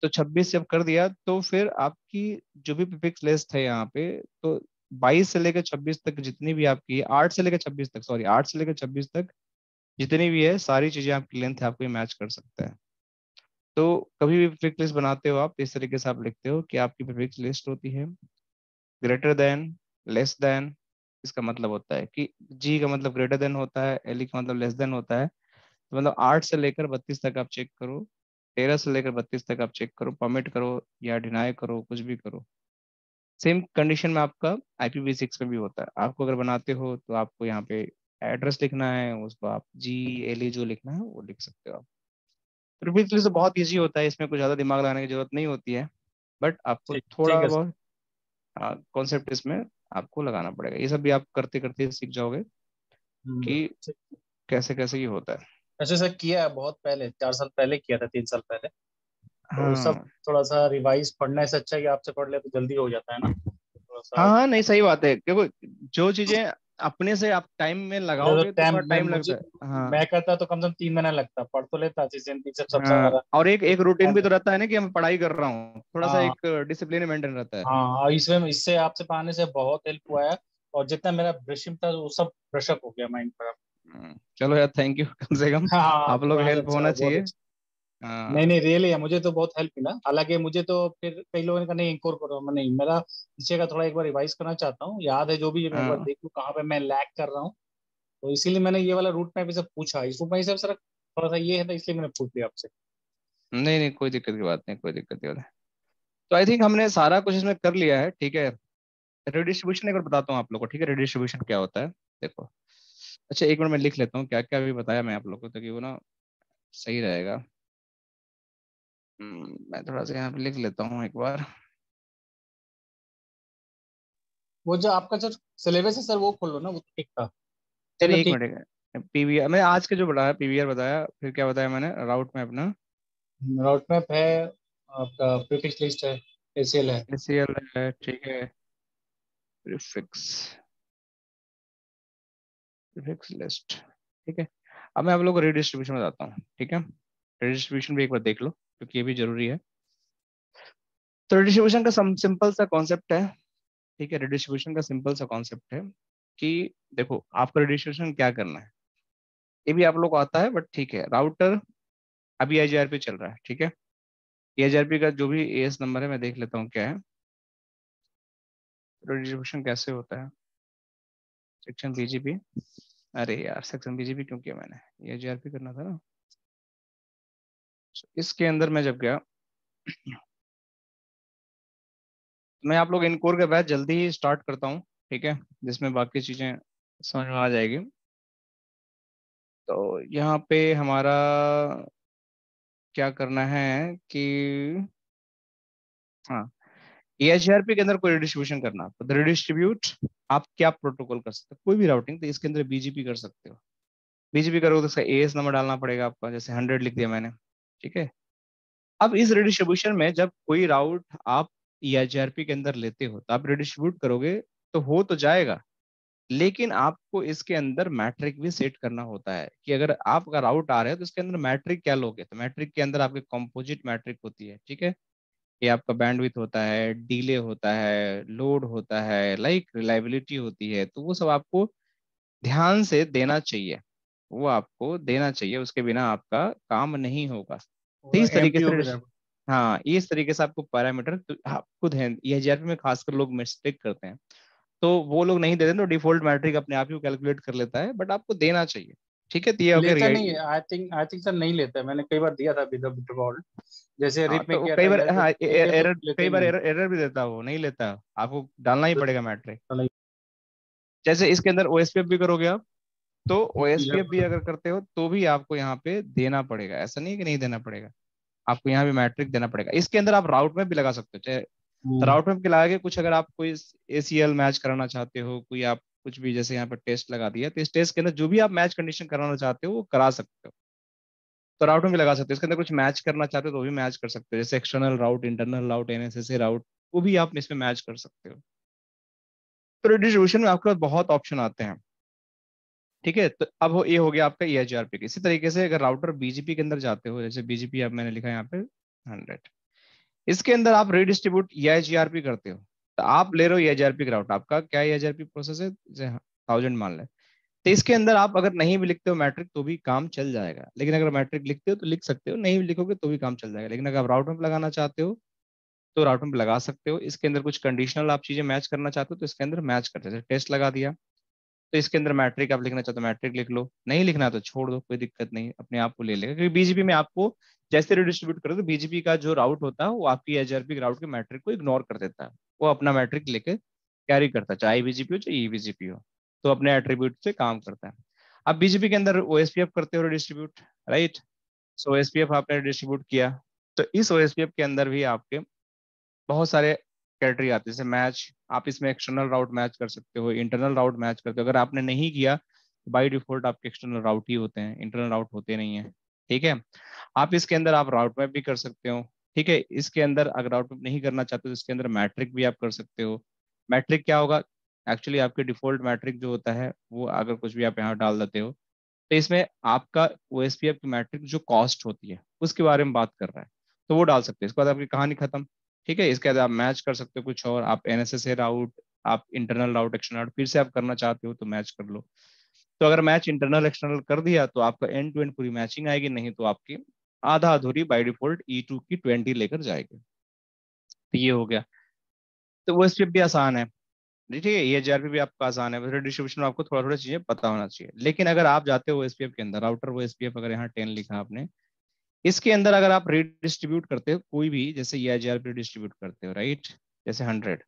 तो छब्बीस जब कर दिया तो फिर आपकी जो भी फिक्स लेस है यहाँ पे तो बाईस से लेकर छब्बीस तक जितनी भी आपकी आठ से लेकर छब्बीस तक सॉरी आठ से लेकर छब्बीस तक जितनी भी है सारी चीज़ें आपकी लेंथ है आपको मैच कर सकता है। तो कभी भी फिक्स लिस्ट बनाते हो आप, इस तरीके से आप लिखते हो कि आपकी फिक्स लिस्ट होती है। ग्रेटर देन लेस देन इसका मतलब होता है कि जी का मतलब ग्रेटर देन होता है एल का मतलब लेस देन होता है। तो मतलब आठ से लेकर बत्तीस तक आप चेक करो, तेरह से लेकर बत्तीस तक आप चेक करो परमिट करो या डिनाई करो, कुछ भी करो। सेम कंडीशन में आपका आई सिक्स में भी होता है। आपको अगर बनाते हो तो आपको यहाँ पे एड्रेस लिखना है, उसको आप जी एल जो लिखना है, वो लिख सकते हो आप। प्रीफिक्स तो बहुत ईजी होता है इसमें कुछ ज़्यादा दिमाग लगाने की ज़रूरत नहीं होती है। बट आपको थोड़ा बहुत कॉन्सेप्ट इसमें आपको लगाना पड़ेगा। ये सब भी आप करते करते सीख जाओगे हम्म। कि कैसे कैसे ये होता है। ऐसे सर किया है बहुत पहले चार साल पहले किया था तीन साल पहले। तो हाँ। सब थोड़ा सा रिवाइज पढ़ने से अच्छा है कि आपसे पढ़ ले तो जल्दी हो जाता है ना? हाँ हाँ नहीं सही बात है। क्योंकि जो चीज़ें अपने से आप टाइम में लगाओगे तो टाइम टाइम लगता है हाँ। मैं करता तो कम से कम तीन महीना लगता पढ़ तो लेता सब हाँ, और एक एक रूटीन भी तो रहता है ना कि मैं पढ़ाई कर रहा हूँ थोड़ा सा हाँ। एक डिसिप्लिन मेंटेन रहता है। हाँ इसमें इससे आपसे पढ़ाने से बहुत हेल्प हुआ है और जितना मेरा ब्रशिंग था वो सब ब्रशअप हो गया माइंड पर हम्म, चलो यार थैंक यू कम से कम। हाँ, आप लोग हेल्प अच्छा, होना चाहिए। हाँ। नहीं नहीं रियली है मुझे तो बहुत हेल्प मिला। हालाँकि मुझे तो फिर कई लोगों ने कहा नहीं इंकोर करो मैं नहीं मेरा नीचे का थोड़ा एक बार रिवाइज करना चाहता हूँ। याद है जो भी मैं एक बार हाँ। देखूँ कहाँ पे मैं लैक कर रहा हूँ। तो इसीलिए मैंने ये वाला रूट मैप सब पूछा। इस रूट मैप सर थोड़ा सा ये है तो इसलिए मैंने पूछ लिया आपसे। नहीं नहीं कोई दिक्कत की बात नहीं कोई दिक्कत की बात है तो आई थिंक हमने सारा कुछ इसमें कर लिया है ठीक है? रिडिस्ट्रीब्यूशन एक बार बताता हूँ आप लोग को ठीक है? रिडिस्ट्रीब्यूशन क्या होता है? देखो। अच्छा एक मिनट मैं लिख लेता हूँ क्या क्या अभी बताया मैं आप लोग को ताकि वो ना सही रहेगा। मैं थोड़ा सा यहाँ पे लिख लेता हूँ एक बार वो जो आपका जो सिलेबस है सर वो खोलो ना वो ठीक था। चलिए एक मिनट पीवीआर मैंने आज के जो बताया पीवीआर बताया फिर क्या बताया मैंने? राउट मैप ना? राउट मैप है आपका प्रीफिक्स लिस्ट है एसीएल है। एसीएल है ठीक है। प्रीफिक्स प्रीफिक्स लिस्ट ठीक है। अब मैं आप लोग को रीडिस्ट्रीब्यूशन में जाता हूँ ठीक है? रीडिस्ट्रीब्यूशन भी एक बार देख लो। क्योंकि ये भी ज़रूरी है। तो रिडिस्ट्रीब्यूशन का सिंपल सा कॉन्सेप्ट है। ठीक है रिडिस्ट्रीब्यूशन का सिंपल सा कॉन्सेप्ट है कि देखो, आपका रिडिस्ट्रीब्यूशन क्या करना है? ये भी आप लोग को आता है बट ठीक है राउटर अभी आई पे चल रहा है, ठीक है? ए का जो भी एस नंबर है, मैं देख लेता हूँ क्या है। रिडिस्ट्रीब्यूशन कैसे होता है? सेक्शन बीजीपी अरे यार सेक्शन बीजीपी क्यों किया मैंने? ए करना था ना। इसके अंदर मैं जब गया मैं आप लोग इनकोर के बैच जल्दी ही स्टार्ट करता हूँ, ठीक है? जिसमें बाकी चीज़ें समझ में आ जाएगी। तो यहाँ पे हमारा क्या करना है कि हाँ ए के अंदर कोई रिडिस्ट्रीब्यूशन करना तो रिडिस्ट्रीब्यूट आप क्या प्रोटोकॉल कर सकते हो? कोई भी राउटिंग तो इसके अंदर बीजीपी कर सकते हो। बीजीपी करोगे तो उसका एएस नंबर डालना पड़ेगा आपका, जैसे हंड्रेड लिख दिया मैंने। ठीक है? अब इस रिडिस्ट्रीब्यूशन में जब कोई राउट आप ई के अंदर लेते हो तो आप रिडिस्ट्रीब्यूट करोगे तो हो तो जाएगा। लेकिन आपको इसके अंदर मैट्रिक भी सेट करना होता है कि अगर आपका राउट आ रहा है तो इसके अंदर मैट्रिक क्या लोगे? तो मैट्रिक के अंदर आपके कॉम्पोजिट मैट्रिक होती है, ठीक है? ये आपका बैंडविथ होता है डीले होता है लोड होता है लाइक रिलायबिलिटी होती है तो वो सब आपको ध्यान से देना चाहिए। वो आपको देना चाहिए, उसके बिना आपका काम नहीं होगा। इस तरीके से हाँ। इस तरीके से आपको पैरामीटर तो आप खुद है। ये में खासकर लोग मिस्टेक करते हैं। तो वो लोग नहीं देते तो डिफ़ॉल्ट मैट्रिक अपने आप ही कैलकुलेट कर लेता है बट आपको देना चाहिए। ठीक है तो ये लेता नहीं I think I think sir नहीं लेता। मैंने कई बार दिया था विद डिफ़ॉल्ट जैसे हाँ, तो कई बार हाँ एरर कई बार एरर भी देता वो नहीं लेता। आपको डालना ही पड़ेगा मैट्रिक जैसे इसके अंदर ओएसपीएफ भी करोगे आप? तो ओएसपीएफ भी अगर करते हो तो भी आपको यहाँ पे देना पड़ेगा। ऐसा नहीं कि नहीं देना पड़ेगा। आपको यहाँ भी मैट्रिक देना पड़ेगा। इसके अंदर आप राउट में भी लगा सकते हो चाहे राउट मैप के लगा के कुछ अगर आप कोई एसीएल मैच कराना चाहते हो कोई आप कुछ भी जैसे यहाँ पर टेस्ट लगा दिया तो इस टेस्ट के अंदर जो भी आप मैच कंडीशन कराना चाहते हो वो करा सकते हो। तो राउट में भी लगा सकते हो। इसके अंदर कुछ मैच करना चाहते हो तो भी मैच कर सकते हो। जैसे external route internal route NSS route वो भी आप इसमें मैच कर सकते हो। तो रिडिस्ट्रीब्यूशन में आपके पास बहुत ऑप्शन आते हैं। ठीक है? तो अब ये हो गया आपका ई आर पी इसी तरीके से अगर राउटर बीजीपी के अंदर जाते हो, जैसे बीजीपी अब मैंने लिखा यहाँ पे हंड्रेड इसके अंदर आप रीडिस्ट्रीब्यूट ई करते हो। तो आप ले रहे हो ई राउट आपका क्या ई प्रोसेस है? जैसे थाउज़ेंड मान लें। तो इसके अंदर आप अगर नहीं भी लिखते हो मैट्रिक तो भी काम चल जाएगा। लेकिन अगर मैट्रिक लिखते हो तो लिख सकते हो। नहीं भी लिखोगे तो भी काम चल जाएगा। लेकिन अगर आप राउट लगाना चाहते हो तो राउट लगा सकते हो। इसके अंदर कुछ कंडीशनल आप चीज़ें मैच करना चाहते हो तो इसके अंदर मैच करते हैं टेस्ट लगा दिया। तो इसके अंदर मैट्रिक आप लिखना चाहते हो, मैट्रिक लिख लो। नहीं लिखना तो छोड़ दो, कोई दिक्कत नहीं, अपने आप को ले लेगा। क्योंकि बीजीपी में आपको जैसे रिडिस्ट्रीब्यूट करो तो बीजीपी का जो राउट होता है, वो आपकी एच राउट के मैट्रिक को इग्नोर कर देता है। वो अपना मैट्रिक लेके कैरी करता है, चाहे बीजेपी हो, चाहे ई बीजीपी हो। तो अपने एट्रीब्यूट से काम करता है। अब बीजेपी के अंदर ओएसपीएफ करते हो रिडिस्ट्रीब्यूट राइट सो ओ आपने डिस्ट्रीब्यूट किया। तो इस ओएसपीएफ के अंदर भी आपके बहुत सारे कैटेगरी आती है। मैच, आप इसमें एक्सटर्नल राउट मैच कर सकते हो इंटरनल राउट मैच करते हो अगर आपने नहीं किया तो बाई डिफ़ॉल्ट आपके एक्सटर्नल राउट ही होते हैं। इंटरनल राउट होते नहीं है। ठीक है? आप इसके अंदर आप राउट मैप भी कर सकते हो। ठीक है? इसके अंदर अगर राउट मैप नहीं करना चाहते तो इसके अंदर मैट्रिक भी आप कर सकते हो। मैट्रिक क्या होगा? एक्चुअली आपके डिफ़ॉल्ट मैट्रिक जो होता है, वो अगर कुछ भी आप यहाँ डाल देते हो तो इसमें आपका ओ की मैट्रिक जो कॉस्ट होती है, उसके बारे में बात कर रहा है। तो वो डाल सकते हैं। इसके बाद आपकी कहानी खत्म। ठीक है, इसके बाद आप मैच कर सकते हो कुछ और। आप एन राउट आप इंटरनल राउट एक्सटर्नल राउट फिर से आप करना चाहते हो तो मैच कर लो। तो अगर मैच इंटरनल एक्सटर्नल कर दिया तो आपका एंड टू एंड पूरी मैचिंग आएगी, नहीं तो आपकी आधा अधूरी बाई डिफ़ॉल्ट ई टू की ट्वेंटी लेकर जाएगी। तो ये हो गया। तो वो स्टेप भी आसान है। ठीक है, ये एच भी आपका आसान है। डिस्ट्रीब्यूशन में आपको थोड़ा थोड़ा चीज़ें पता होना चाहिए। लेकिन अगर आप जाते हो एस के अंदर राउटर वो एसपीएफ अगर यहाँ टेन लिखा आपने इसके अंदर अगर आप रीडिस्ट्रीब्यूट करते हो, कोई भी, जैसे ई e पे डिस्ट्रीब्यूट करते हो राइट जैसे हंड्रेड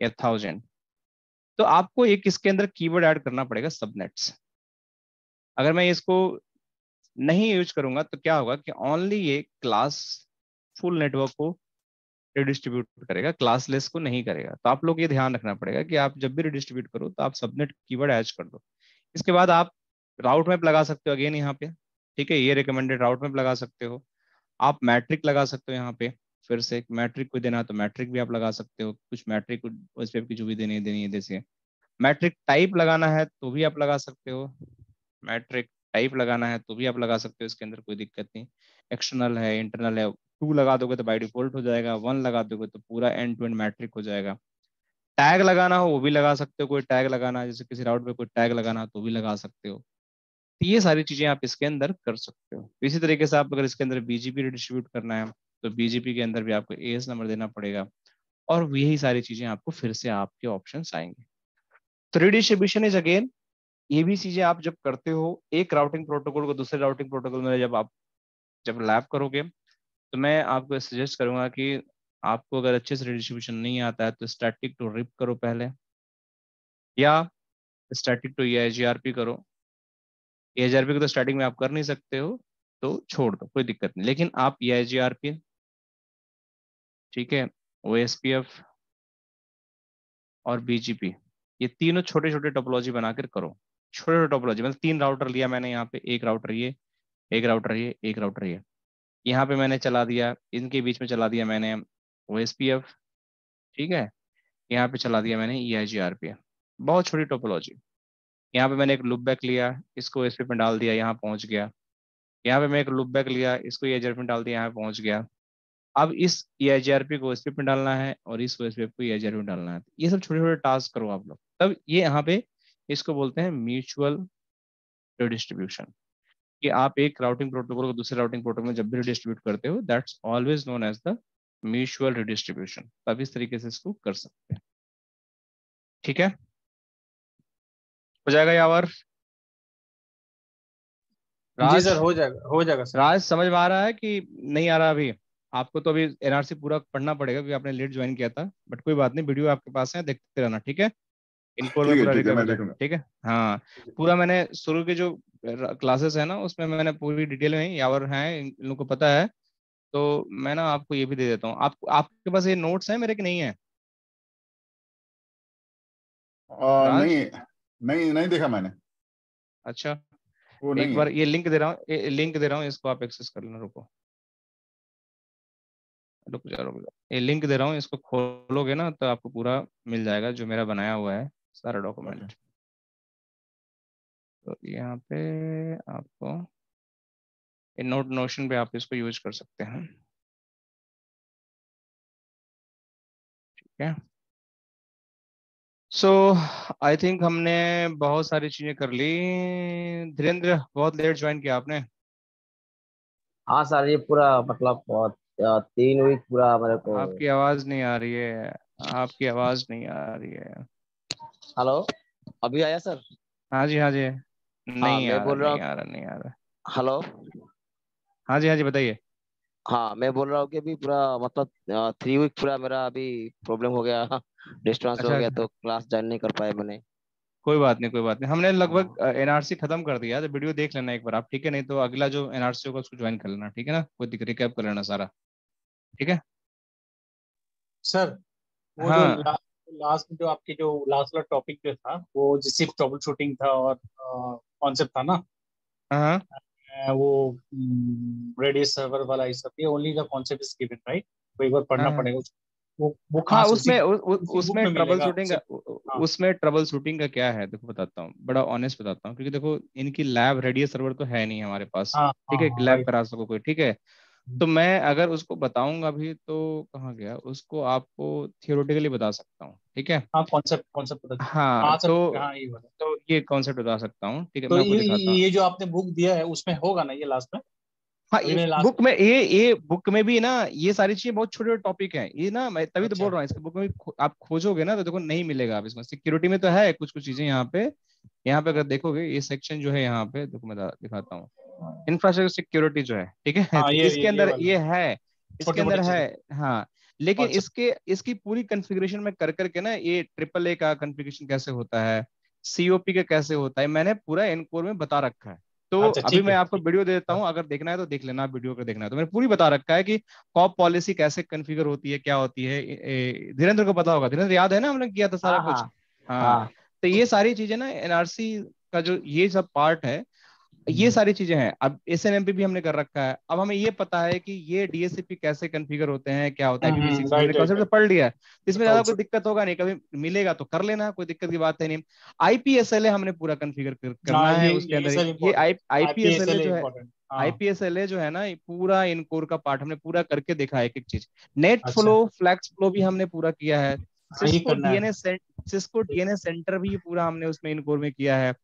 या थाउज़ेंड तो आपको एक इसके अंदर कीवर्ड ऐड करना पड़ेगा सबनेट्स अगर मैं इसको नहीं यूज़ करूँगा तो क्या होगा कि ओनली ये क्लास फुल नेटवर्क को रिडिस्ट्रीब्यूट करेगा क्लासलेस को नहीं करेगा। तो आप लोग ये ध्यान रखना पड़ेगा कि आप जब भी रिडिस्ट्रीब्यूट करो तो आप सबनेट कीवर्ड ऐड कर दो। इसके बाद आप राउट मैप लगा सकते हो अगेन यहाँ पे। ठीक है, ये रिकमेंडेड राउट मैप लगा सकते हो। आप मैट्रिक लगा सकते हो यहाँ पे, फिर से मैट्रिक को देना तो मैट्रिक भी आप लगा सकते हो। कुछ मैट्रिक उस की जो भी देनी देनी है जैसे मैट्रिक टाइप लगाना है तो भी आप लगा सकते हो। मैट्रिक टाइप लगाना है तो भी आप लगा सकते हो, इसके अंदर कोई दिक्कत नहीं। एक्सटर्नल है इंटरनल है टू लगा दोगे तो बाई डिफ़ॉल्ट हो जाएगा वन लगा दोगे तो पूरा एंड टू एंड मैट्रिक हो जाएगा। टैग लगाना हो वो भी लगा सकते हो, कोई टैग लगाना जैसे किसी राउट पे कोई टैग लगाना हो तो भी लगा सकते हो। तो ये सारी चीज़ें आप इसके अंदर कर सकते हो। इसी तरीके से आप अगर इसके अंदर बीजीपी डिस्ट्रीब्यूट करना है तो बीजेपी के अंदर भी आपको एएस नंबर देना पड़ेगा और यही सारी चीज़ें आपको फिर से आपके ऑप्शन आएँगे। तो रिडिस्ट्रीब्यूशन इज़ अगेन ये भी चीज़ें आप जब करते हो, एक राउटिंग प्रोटोकॉल को दूसरे राउटिंग प्रोटोकॉल में जब आप, जब लैब करोगे तो मैं आपको सजेस्ट करूँगा कि आपको अगर अच्छे से रिडिस्ट्रीब्यूशन नहीं आता है तो स्टैटिक टू रिप करो पहले, या स्टैटिक टू ई करो। ए को तो स्टार्टिंग में आप कर नहीं सकते हो तो छोड़ दो, कोई दिक्कत नहीं। लेकिन आप ई आई ठीक है? ओ और बीजीपी ये तीनों छोटे छोटे टोपोलॉजी बनाकर करो। छोटे छोटे टोपोलॉजी मतलब तीन राउटर लिया मैंने यहाँ पे। एक राउटर ये, एक राउटर ये, एक राउटर ये। यहाँ पे मैंने चला दिया, इनके बीच में चला दिया मैंने ओएसपीएफ ठीक है? यहाँ पे चला दिया मैंने ई बहुत छोटी टोपोलॉजी यहाँ पे मैंने एक लुप बैक लिया, इसको इस पे डाल दिया, यहाँ पहुँच गया। यहाँ पे मैं एक लुप बैक लिया, इसको ये में डाल दिया, यहाँ पहुँच गया। अब इस ई को इस पे डालना है और इस ओ को ई में डालना है। ये सब छोटे छोटे टास्क करो आप लोग। तब ये यहाँ पे इसको बोलते हैं म्यूचुअल रिडिस्ट्रीब्यूशन कि आप एक राउटिंग प्रोटोकॉल को दूसरे राउटिंग प्रोटोकॉल में जब भी रिडिस्ट्रीब्यूट करते हो that's always known as the mutual redistribution तब इस तरीके से इसको कर सकते हैं। ठीक है? हो जाएगा यावर जी सर हो जाएगा हो जाएगा सर। राज समझ में आ रहा है कि नहीं आ रहा अभी? आपको तो अभी एनआरसी पूरा पढ़ना पड़ेगा क्योंकि आपने लेट ज्वाइन किया था। बट कोई बात नहीं वीडियो आपके पास है देखते रहना ठीक है? इनको में पूरा ठीक है हाँ? पूरा मैंने शुरू के जो क्लासेस है ना उसमें मैंने पूरी डिटेल में यावर है इन लोगों को पता है। तो मैं ना आपको ये भी दे देता हूँ। आप आपके पास ये नोट्स हैं मेरे के नहीं है? नहीं। नहीं नहीं देखा मैंने। अच्छा। वो एक बार ये लिंक दे रहा हूँ लिंक दे रहा हूँ इसको आप एक्सेस कर लेना रुको। रुक जा रुक जा ये लिंक दे रहा हूँ इसको खोलोगे ना तो आपको पूरा मिल जाएगा जो मेरा बनाया हुआ है सारा डॉक्यूमेंट तो यहाँ पे आपको नोट नोशन पे आप इसको यूज़ कर सकते हैं। ठीक है? सो आई थिंक हमने बहुत सारी चीज़ें कर ली। धीरेन्द्र बहुत लेट ज्वाइन किया आपने। हाँ सर ये पूरा मतलब तीन वीक पूरा मेरे को आपकी आवाज़ नहीं आ रही है। आपकी आवाज़ नहीं आ रही है। हेलो? अभी आया सर? हाँ जी हाँ जी। नहीं हाँ, आ बोल रहा नहीं आ रहा नहीं आ रहा। हेलो? हाँ जी हाँ जी बताइए। हाँ मैं बोल रहा हूँ कि अभी पूरा मतलब थ्री वीक पूरा मेरा अभी प्रॉब्लम हो गया। डिस्टेंस अच्छा, हो गया तो क्लास ज्वाइन नहीं कर पाए मैंने। कोई बात नहीं कोई बात नहीं। हमने लगभग एनआरसी खत्म कर दिया। तो वीडियो देख लेना एक बार आप ठीक है? नहीं तो अगला जो एनआरसी होगा उसको ज्वाइन कर लेना ठीक है ना? कोई दिक्कत रिकैप कर लेना सारा ठीक है? सर वो हाँ. जो लास्ट में जो आपके जो लास्ट वाला टॉपिक जो था वो जिससे ट्रबल शूटिंग था और कॉन्सेप्ट था ना? हाँ वो रेडियस सर्वर वाला ये सब ये only the concept is given right एक बार पढ़ना हाँ। पड़ेगा वो वो हाँ उसमें उसमें ट्रबल शूटिंग का उसमें ट्रबल शूटिंग का क्या है? देखो बताता हूँ बड़ा ऑनेस्ट बताता हूँ क्योंकि देखो इनकी लैब रेडियस सर्वर तो है नहीं हमारे पास हाँ, ठीक है? लैब हाँ, करा सको कोई ठीक है? तो मैं अगर उसको बताऊँगा भी तो कहाँ गया? उसको आपको थियोरेटिकली बता सकता हूँ ठीक है? हाँ कॉन्सेप्ट कॉन्सेप्ट हाँ, हाँ तो हाँ, ये तो ये कॉन्सेप्ट बता सकता हूँ ठीक है? तो मैं ये, ये जो आपने बुक दिया है उसमें होगा ना ये लास्ट में? हाँ ये बुक में ये ये बुक में भी ना ये सारी चीज़ें बहुत छोटे छोटे टॉपिक हैं। ये ना मैं तभी तो अच्छा। तो बोल रहा हूँ इसके बुक में भी आप खोजोगे ना तो देखो नहीं मिलेगा आप इसमें सिक्योरिटी में तो है कुछ कुछ चीज़ें यहाँ पे। यहाँ पे अगर देखोगे ये सेक्शन जो है यहाँ पे देखो मैं दिखाता हूँ। इंफ्रास्ट्रक्चर सिक्योरिटी जो है ठीक है? हाँ, ये, इसके ये, अंदर ये, ये है इसके अंदर है हाँ लेकिन इसके इसकी पूरी कॉन्फ़िगरेशन में कर करके ना ये ट्रिपल ए का कॉन्फ़िगरेशन कैसे होता है सीओपी का कैसे होता है मैंने पूरा एनकोर में बता रखा है। तो अच्छा, अभी मैं आपको वीडियो दे देता हूँ अगर देखना है तो देख लेना वीडियो को देखना है तो। मैंने पूरी बता रखा है कि कॉप पॉलिसी कैसे कन्फिगर होती है क्या होती है धीरेन्द्र को पता होगा धीरेन्द्र याद है ना हमने किया था सारा हाँ, कुछ? हाँ, हाँ। तो ये सारी चीज़ें ना एनआरसी का जो ये सब पार्ट है ये हम्म। सारी चीज़ें हैं। अब एस एन एम पे भी हमने कर रखा है। अब हमें ये पता है कि ये डीएससीपी कैसे कन्फिगर होते हैं क्या होता है हम्म, पढ़ लिया है। इसमें ज़्यादा कोई दिक्कत होगा नहीं कभी मिलेगा तो कर लेना कोई दिक्कत की बात है नहीं। आईपीएसएलए हमने पूरा कन्फिगर करना हाँ, है उसके अंदर। ये आईपीएसएलए जो है आईपीएसएलए हाँ। जो है ना पूरा इनकोर का पार्ट हमने पूरा करके देखा है एक एक चीज़। नेट फ्लो फ्लैक्स फ्लो भी हमने पूरा किया है। Cisco DNS Cisco DNS center भी पूरा हमने उसमें इनकोर में किया है।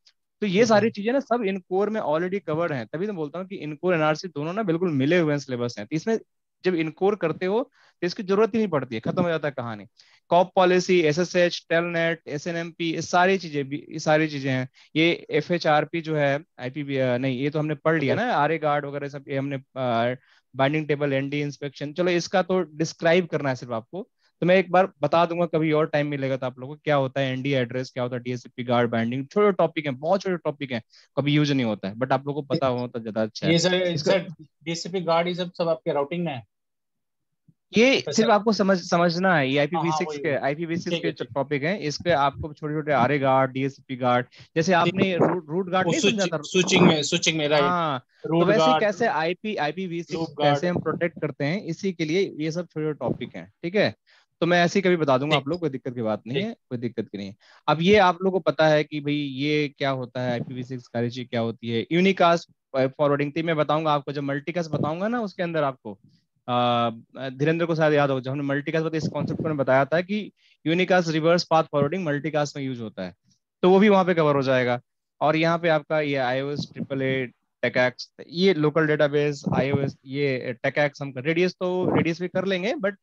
तो ये सारी चीज़ें ना सब इनकोर में ऑलरेडी कवर्ड है। तभी तो बोलता हूँ कि इनकोर एनआरसी दोनों ना बिल्कुल मिले हुए हैं सिलेबस हैं तो इसमें जब इनकोर करते हो तो इसकी ज़रूरत ही नहीं पड़ती है। खत्म हो जाता है कहानी। COPP policy S S H telnet S N M P ये सारी चीज़ें भी ये सारी चीज़ें हैं। ये एफ़ एच आर पी जो है आईपी नहीं ये तो हमने पढ़ लिया ना आर ए गार्ड वगैरह सब ये हमने बाइंडिंग टेबल एनडी इंस्पेक्शन चलो, इसका तो डिस्क्राइब करना है सिर्फ़ आपको। तो मैं एक बार बता दूँगा, कभी और टाइम मिलेगा तो आप लोगों को, क्या होता है एनडी एड्रेस क्या होता है डीएसपी गार्ड बाइंडिंग छोटे टॉपिक है, बहुत छोटे टॉपिक है, कभी यूज़ नहीं होता है बट आप लोगों को पता हो तो ज़्यादा अच्छा है। डीएसपी गार्ड ये सब सब आपके राउटिंग में है? ये तो सिर्फ़ आपको समझ समझना है ये IPv6 हाँ, के IPv6 के टॉपिक है इस पे आपको छोटे छोटे आर गार्ड डीएसपी गार्ड जैसे आपने रूट रूट गार्ड नहीं समझा था स्विचिंग में स्विचिंग में राइट हाँ तो वैसे कैसे आईपी IPv6 कैसे हम प्रोटेक्ट करते हैं इसी के लिए ये सब छोटे छोटे टॉपिक हैं ठीक है? तो मैं ऐसे ही कभी बता दूँगा आप लोग कोई दिक्कत की बात नहीं है कोई दिक्कत की नहीं है। अब ये आप लोग को पता है कि भाई ये क्या होता है आईपीवी सिक्स क्या होती है यूनिकास्ट फॉरवर्डिंग थी मैं बताऊँगा आपको जब मल्टीकास्ट बताऊँगा ना उसके अंदर आपको धीरेन्द्र को शायद याद होगा, जब हमने मल्टीकास्ट इस कॉन्सेप्ट को बताया था कि unicast reverse path forwarding multicast में यूज़ होता है तो वो भी वहाँ पे कवर हो जाएगा। और यहाँ पे आपका ये आईओएस ट्रिपल ए टेकैक्स ये लोकल डेटाबेस आईओएस ये टेकैक्स हम रेडियस तो रेडियस भी कर लेंगे बट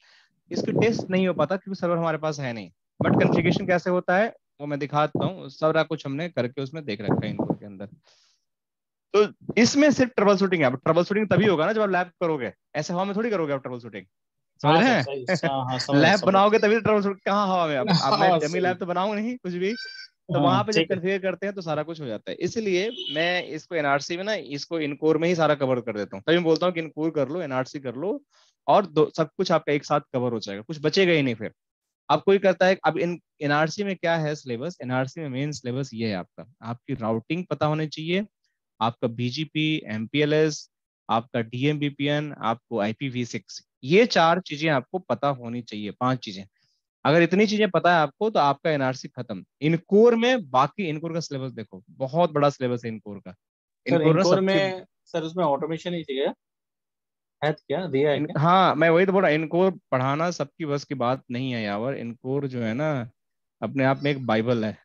इसकी टेस्ट नहीं हो पाता क्योंकि सर्वर हमारे पास है नहीं। बट कन्फिगेशन कैसे होता है, वो मैं दिखाता हूँ, सारा कुछ हमने करके उसमें देख रखा है इनको के अंदर। तो इसमें सिर्फ़ ट्रबल शूटिंग है। ट्रबल शूटिंग तभी होगा ना जब आप लैब करोगे। ऐसे हवा में थोड़ी करोगे आप ट्रबल शूटिंग समझ रहे हैं? लैब बनाओगे तभी ट्रबल शूट कहाँ हवा में? आप आप मैं डमी लैब तो बनाऊँगा नहीं कुछ भी। तो हाँ, वहाँ पे जब कन्फिगर करते हैं तो सारा कुछ हो जाता है। इसलिए मैं इसको एनआरसी में ना इसको इनकोर में ही सारा कवर कर देता हूँ। तभी बोलता हूँ कि इनकोर कर लो एनआरसी कर लो और दो सब कुछ आपका एक साथ कवर हो जाएगा। कुछ बचेगा ही नहीं फिर। अब कोई करता है अब इन एनआरसी में क्या है सिलेबस एनआरसी में मेन सिलेबस ये है आपका। आपकी राउटिंग पता होनी चाहिए। आपका बीजीपी एमपीएलएस आपका डीएमबीपीएन आपको आईपीवी सिक्स ये चार चीज़ें आपको पता होनी चाहिए पाँच चीज़ें। अगर इतनी चीज़ें पता है आपको तो आपका एनआरसी खत्म। इनकोर में बाकी इनकोर का सिलेबस देखो बहुत बड़ा सिलेबस है इनकोर का। इनकोर, इनकोर में सर उसमें ऑटोमेशन ही चाहिए। है क्या? दिया है क्या? हाँ मैं वही तो बोल रहा इनकोर पढ़ाना सबकी बस की बात नहीं है यावर इनकोर जो है ना अपने आप में एक बाइबल है।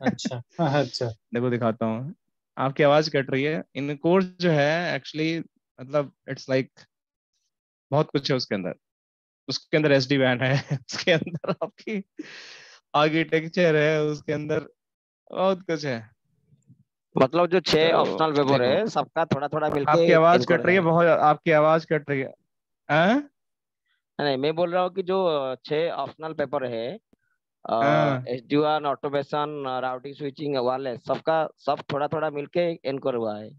अच्छा अच्छा। देखो दिखाता हूँ। आपकी आवाज़ कट रही है। इनकोर जो है एक्चुअली मतलब इट्स लाइक like, बहुत कुछ है उसके अंदर। उसके अंदर एस डी बैंड है उसके अंदर आपकी आर्किटेक्चर है उसके अंदर बहुत कुछ है। मतलब जो छह तो, ऑप्शनल पेपर है सबका थोड़ा थोड़ा मिलके आपकी आवाज़ कट रही है बहुत आपकी आवाज़ कट रही है। आ? नहीं मैं बोल रहा हूँ कि जो छह ऑप्शनल पेपर है S D one automation routing switching वाले सबका सब थोड़ा थोड़ा मिलके इनकोर हुआ है।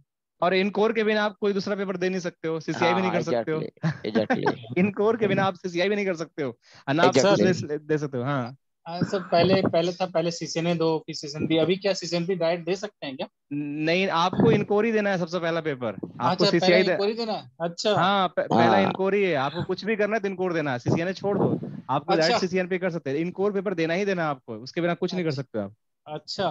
और इनकोर के बिना आप कोई दूसरा पेपर दे नहीं सकते हो सीसीआई भी नहीं कर सकते हो। एग्जैक्टली इनकोर के बिना आप सीसीआई भी नहीं कर सकते हो। ना आप दे सकते हो हाँ। सर पहले पहले था पहले सीसीएन दो फिर सीसीएन बी अभी क्या सीसीएन बी डायरेक्ट दे सकते हैं क्या? नहीं आपको इनकोरी देना है सबसे पहला पेपर आपको अच्छा, सीसीआई इनकोरी देना है? अच्छा। हाँ पहला इनकोरी है। आपको कुछ भी करना है तो देना है। सीसीएन छोड़ दो। आपको डायरेक्ट सीसीएन पे कर सकते हैं। इनकोर पेपर देना ही देना आपको। उसके बिना कुछ नहीं कर सकते आप। अच्छा।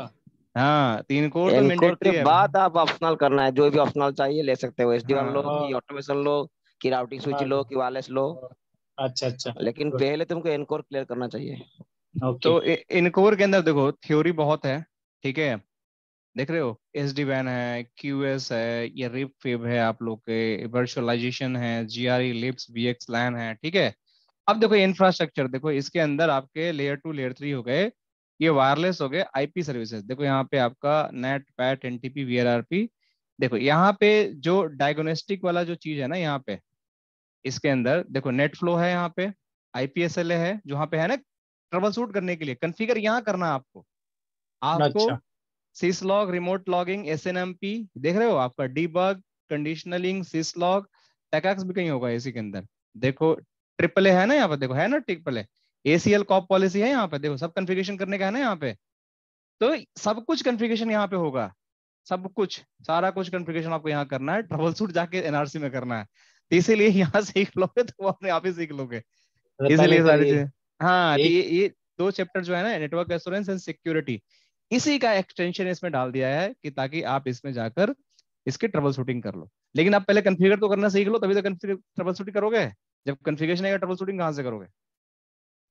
हाँ तीन कोर तो मैंडेटरी है। बाद आप ऑप्शनल करना है। जो भी ऑप्शनल चाहिए ले सकते हो। एसडी वन लो कि ऑटोमेशन लो कि राउटिंग स्विच लो कि वायरलेस लो। अच्छा अच्छा। लेकिन पहले तुमको एनकोर क्लियर करना चाहिए। तो इनकोर के अंदर देखो थ्योरी बहुत है ठीक है? देख रहे हो? एस डी वैन है क्यू एस है ये रिप फेब है आप लोग के वर्चुअलाइजेशन है G R E lips V X LAN है ठीक है? अब देखो इंफ्रास्ट्रक्चर देखो इसके अंदर आपके लेयर टू लेयर थ्री हो गए ये वायरलेस हो गए आईपी सर्विसेज़ देखो यहाँ पे आपका NAT PAT N T P V देखो यहाँ पे जो डायग्नोस्टिक वाला जो चीज़ है ना यहाँ पे इसके अंदर देखो नेट फ्लो है यहाँ पे आईपीएसएल है जो यहाँ पे है ना ट्रबल शूट करने के लिए। कन्फिगर यहाँ करना है आपको। आपको अच्छा। Syslog remote logging S P देख रहे हो आपका डीबग कंडीशनलिंग सिस लॉग टेकैक्स भी कहीं होगा इसी के अंदर। देखो ट्रिपल ए है ना यहाँ पर देखो है ना triple A ACL COPP policy है यहाँ पे? देखो सब कन्फिगेशन करने का है ना यहाँ पे? तो सब कुछ कन्फिगेशन यहाँ पे होगा। सब कुछ सारा कुछ कन्फिगेशन आपको यहाँ करना है। ट्रबल शूट जाके एनआरसी में करना है। तो इसीलिए यहाँ सीख लोगे तो अपने आप ही सीख लोगे। इसीलिए सारी चीज़ें हाँ तो ये ये दो चैप्टर जो है ना नेटवर्क एश्योरेंस एंड सिक्योरिटी इसी का एक्सटेंशन इसमें डाल दिया है कि ताकि आप इसमें जाकर इसकी ट्रबल शूटिंग कर लो। लेकिन आप पहले कन्फिगर तो करना सीख लो तभी तो ट्रबल शूटिंग करोगे? जब कन्फिगेशन आएगा ट्रबल शूटिंग कहाँ से करोगे?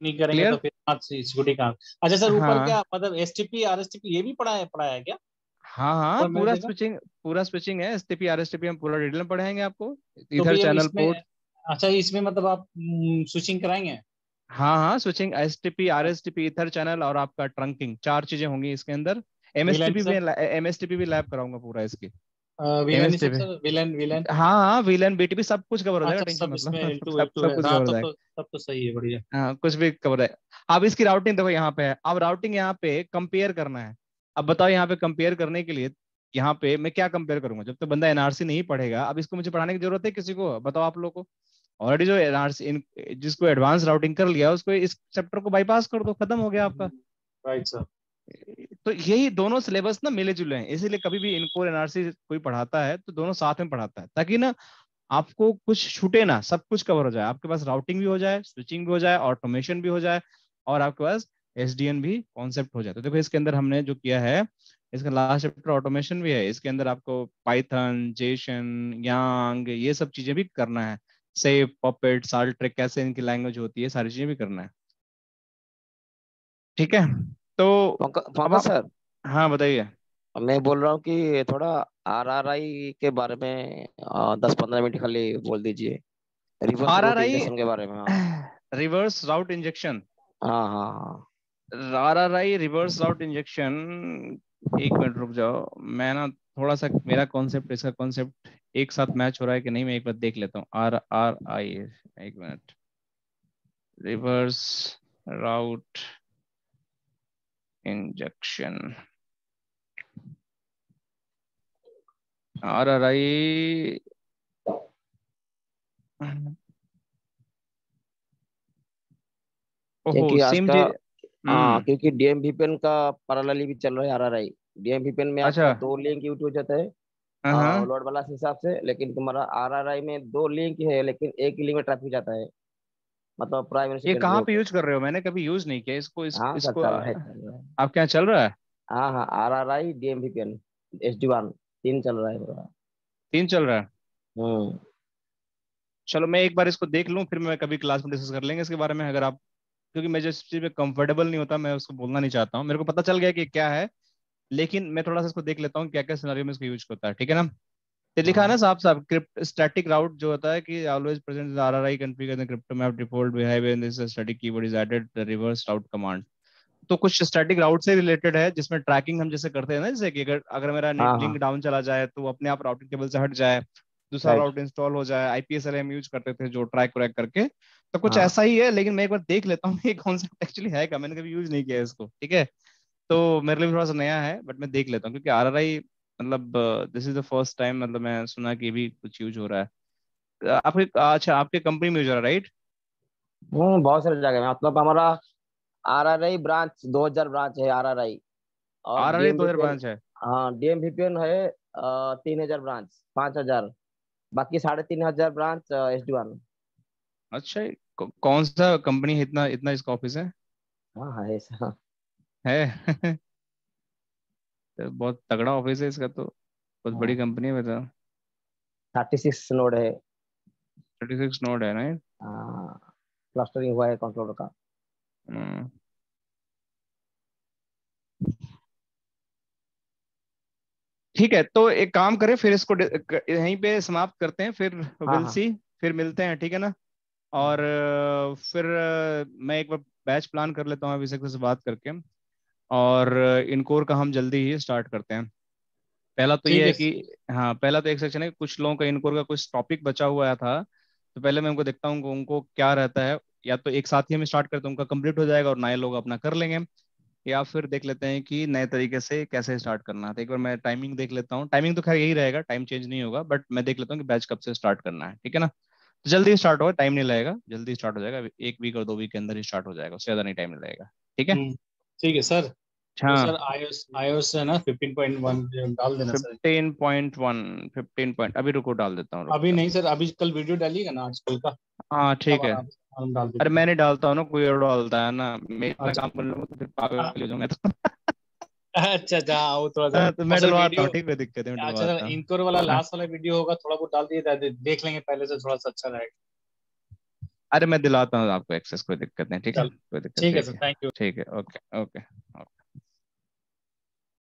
नहीं करेंगे तो फिर सिक्योरिटी का अच्छा सर ऊपर हाँ. क्या मतलब एसटीपी आरएसटीपी ये भी पढ़ा है पढ़ाया क्या? हाँ हाँ पूरा स्विचिंग पूरा स्विचिंग है एसटीपी आरएसटीपी हम पूरा डिटेल में पढ़ाएँगे आपको। इधर चैनल पोर्ट अच्छा इसमें मतलब आप स्विचिंग हम्म, कराएँगे? हाँ हाँ switching S T P R S T P ether channel और आपका ट्रंकिंग चार चीज़ें होंगी इसके अंदर। एम एस टी पी भी एम एस टी पी भी लैब कराऊँगा पूरा इसकी। विलन विलन हाँ हाँ विलन बीटीपी सब कुछ कवर हो जाएगा टेंशन मतलब सब कुछ कवर हो जाएगा। तब तो सही है बढ़िया। हाँ कुछ भी कवर है अब इसकी राउटिंग देखो यहाँ पे है। अब राउटिंग यहाँ पे कंपेयर करना है। अब बताओ यहाँ पे कंपेयर करने के लिए यहाँ पे मैं क्या कंपेयर करूँगा? जब तक तो बंदा एनआरसी नहीं पढ़ेगा। अब इसको मुझे पढ़ाने की ज़रूरत है किसी को? बताओ आप लोग को। ऑलरेडी जो एनआरसी जिसको एडवांस राउटिंग कर लिया उसको इस चैप्टर को बाईपास कर दो खत्म हो गया आपका। राइट सर तो यही दोनों सिलेबस ना मिले जुले हैं। इसीलिए कभी भी इनको एनआरसी कोई पढ़ाता है तो दोनों साथ में पढ़ाता है। ताकि ना आपको कुछ छूटे ना सब कुछ कवर हो जाए। आपके पास राउटिंग भी हो जाए स्विचिंग भी हो जाए ऑटोमेशन भी हो जाए और आपके पास एसडीएन भी कॉन्सेप्ट हो जाए। तो देखो इसके अंदर हमने जो किया है इसका लास्ट चैप्टर ऑटोमेशन भी है। इसके अंदर आपको पाइथन जेशन यांग ये सब चीज़ें भी करना है। सेव पॉपेट साल ट्रिक कैसे इनकी लैंग्वेज होती है सारी चीज़ें भी करना है। ठीक है? तो पापा सर। हाँ बताइए। मैं बोल रहा हूँ कि थोड़ा आर आर आई के बारे में दस पंद्रह मिनट खाली बोल दीजिए। आर आर के बारे में रिवर्स राउट इंजेक्शन हाँ हाँ हाँ। R R I reverse route injection एक मिनट रुक जाओ। मैं ना थोड़ा सा मेरा कॉन्सेप्ट इसका कॉन्सेप्ट एक साथ मैच हो रहा है कि नहीं मैं एक बार देख लेता हूँ। आर आर आई एक minute. Reverse route injection R R I क्योंकि हाँ, क्योंकि डीएमवीपीएन का पैरेलली भी चल रहा है आरआरआई डीएमवीपीएन में अच्छा। दो लिंक यूज़ हो जाता है लोड वाला हिसाब से लेकिन तुम्हारा आरआरआई में दो लिंक है लेकिन एक ही लिंक में ट्रैफ़िक जाता है। मतलब प्राइमरी ये कहाँ पे यूज़ कर रहे हो? मैंने कभी यूज़ नहीं किया इसको इस, हाँ, इसको आप क्या चल रहा है? हाँ हाँ R R I D M V S D one तीन चल रहा है तीन चल रहा है? हम्म। चलो मैं एक बार इसको देख लूँ फिर मैं कभी क्लास में डिस्कस कर लेंगे इसके बारे में अगर आप क्योंकि मैं जिस चीज़ में कंफर्टेबल नहीं होता मैं उसको बोलना नहीं चाहता हूँ। मेरे को पता चल गया कि क्या है लेकिन मैं थोड़ा सा इसको देख लेता हूँ क्या क्या सिनारियो में इसको यूज़ होता है ठीक है ना? तो लिखा है ना। साफ़ साफ़ क्रिप्ट स्टैटिक राउट जो होता है कि always present RRI configure the crypto map default behaviour in this static keyword is added reverse route command तो कुछ स्टैटिक राउट से रिलेटेड है जिसमें ट्रैकिंग हम जैसे करते हैं ना जैसे कि अगर अगर मेरा नेट लिंक डाउन चला जाए तो अपने आप राउटिंग टेबल से हट जाए दूसरा राउट इंस्टॉल हो जाए आईपीएसएल हम यूज़ करते थे जो ट्रैक व्रैक करके तो कुछ हाँ. ऐसा ही है लेकिन मैं एक बार देख लेता हूँ ये कॉन्सेप्ट एक्चुअली है क्या? मैंने कभी यूज़ नहीं किया इसको ठीक है? तो मेरे लिए थोड़ा सा नया है बट मैं देख लेता हूँ क्योंकि आर आर आई मतलब this is the first time मतलब मैं सुना कि भी कुछ यूज़ हो रहा है। आपके अच्छा आपके कंपनी में यूज़ हो रहा है राइट हम्म बहुत सारे जगह में। मतलब हमारा आर आर आई ब्रांच दो हज़ार ब्रांच है R R I R R I दो हज़ार ब्रांच है? हाँ डीएम है तीन हज़ार ब्रांच पाँच हज़ार। बाकी साढ़े तीन हज़ार ब्रांच एस डी वन। अच्छा कौन सा कंपनी है इतना इतना इसका ऑफ़िस है? हाँ हाँ है हाँ। है? तो बहुत तगड़ा ऑफ़िस है इसका तो। बहुत बड़ी कंपनी हाँ। है बता थर्टी सिक्स नोड है। थर्टी सिक्स नोड है ना क्लस्टरिंग हुआ है कंट्रोलर का। ठीक है तो एक काम करें फिर इसको यहीं पे समाप्त करते हैं फिर विल सी हाँ, हाँ। फिर मिलते हैं ठीक है ना? और फिर मैं एक बार बैच प्लान कर लेता हूँ अभिषेक से बात करके। और इनकोर का हम जल्दी ही स्टार्ट करते हैं। पहला तो ये है कि हाँ पहला तो एक सेक्शन है कुछ लोगों का इनकोर का कुछ टॉपिक बचा हुआ था। तो पहले मैं उनको देखता हूँ उनको क्या रहता है। या तो एक साथ ही हम स्टार्ट करते हैं उनका कंप्लीट हो जाएगा और नए लोग अपना कर लेंगे। या फिर देख लेते हैं कि नए तरीके से कैसे स्टार्ट करना है। तो एक बार मैं टाइमिंग देख लेता हूँ। टाइमिंग तो खैर यही रहेगा टाइम चेंज नहीं होगा बट मैं देख लेता हूँ कि बैच कब से स्टार्ट करना है ठीक है ना? तो जल्दी स्टार्ट होगा टाइम नहीं लगेगा जल्दी स्टार्ट हो जाएगा एक वीक और दो वीक के अंदर ही स्टार्ट हो जाएगा उससे ज़्यादा नहीं टाइम नहीं लगेगा ठीक है? हम्म, ठीक है सर। सर आईओएस आईओएस ना 15.1 डाल देना सर। 15.1 15 अभी रुको डाल देता हूँ अभी नहीं सर अभी कल वीडियो डालिएगा ना आजकल का। हाँ ठीक है। अरे मैंने डालता हूँ ना कोई और डालता है ना। मैं अच्छा। काम कर लूँगा तो फिर पागल हाँ। जाऊँगा तो। अच्छा अच्छा वो थोड़ा सा। हाँ, तो मैं डलवाता हूँ ठीक है दिक्कत है अच्छा इनकोर वाला लास्ट वाला वीडियो होगा थोड़ा बहुत डाल दिए देख लेंगे पहले से थोड़ा सा अच्छा रहेगा। अरे मैं दिलाता हूँ आपको एक्सेस कोई दिक्कत नहीं ठीक है? कोई दिक्कत ठीक है सर थैंक यू ठीक है ओके ओके ओके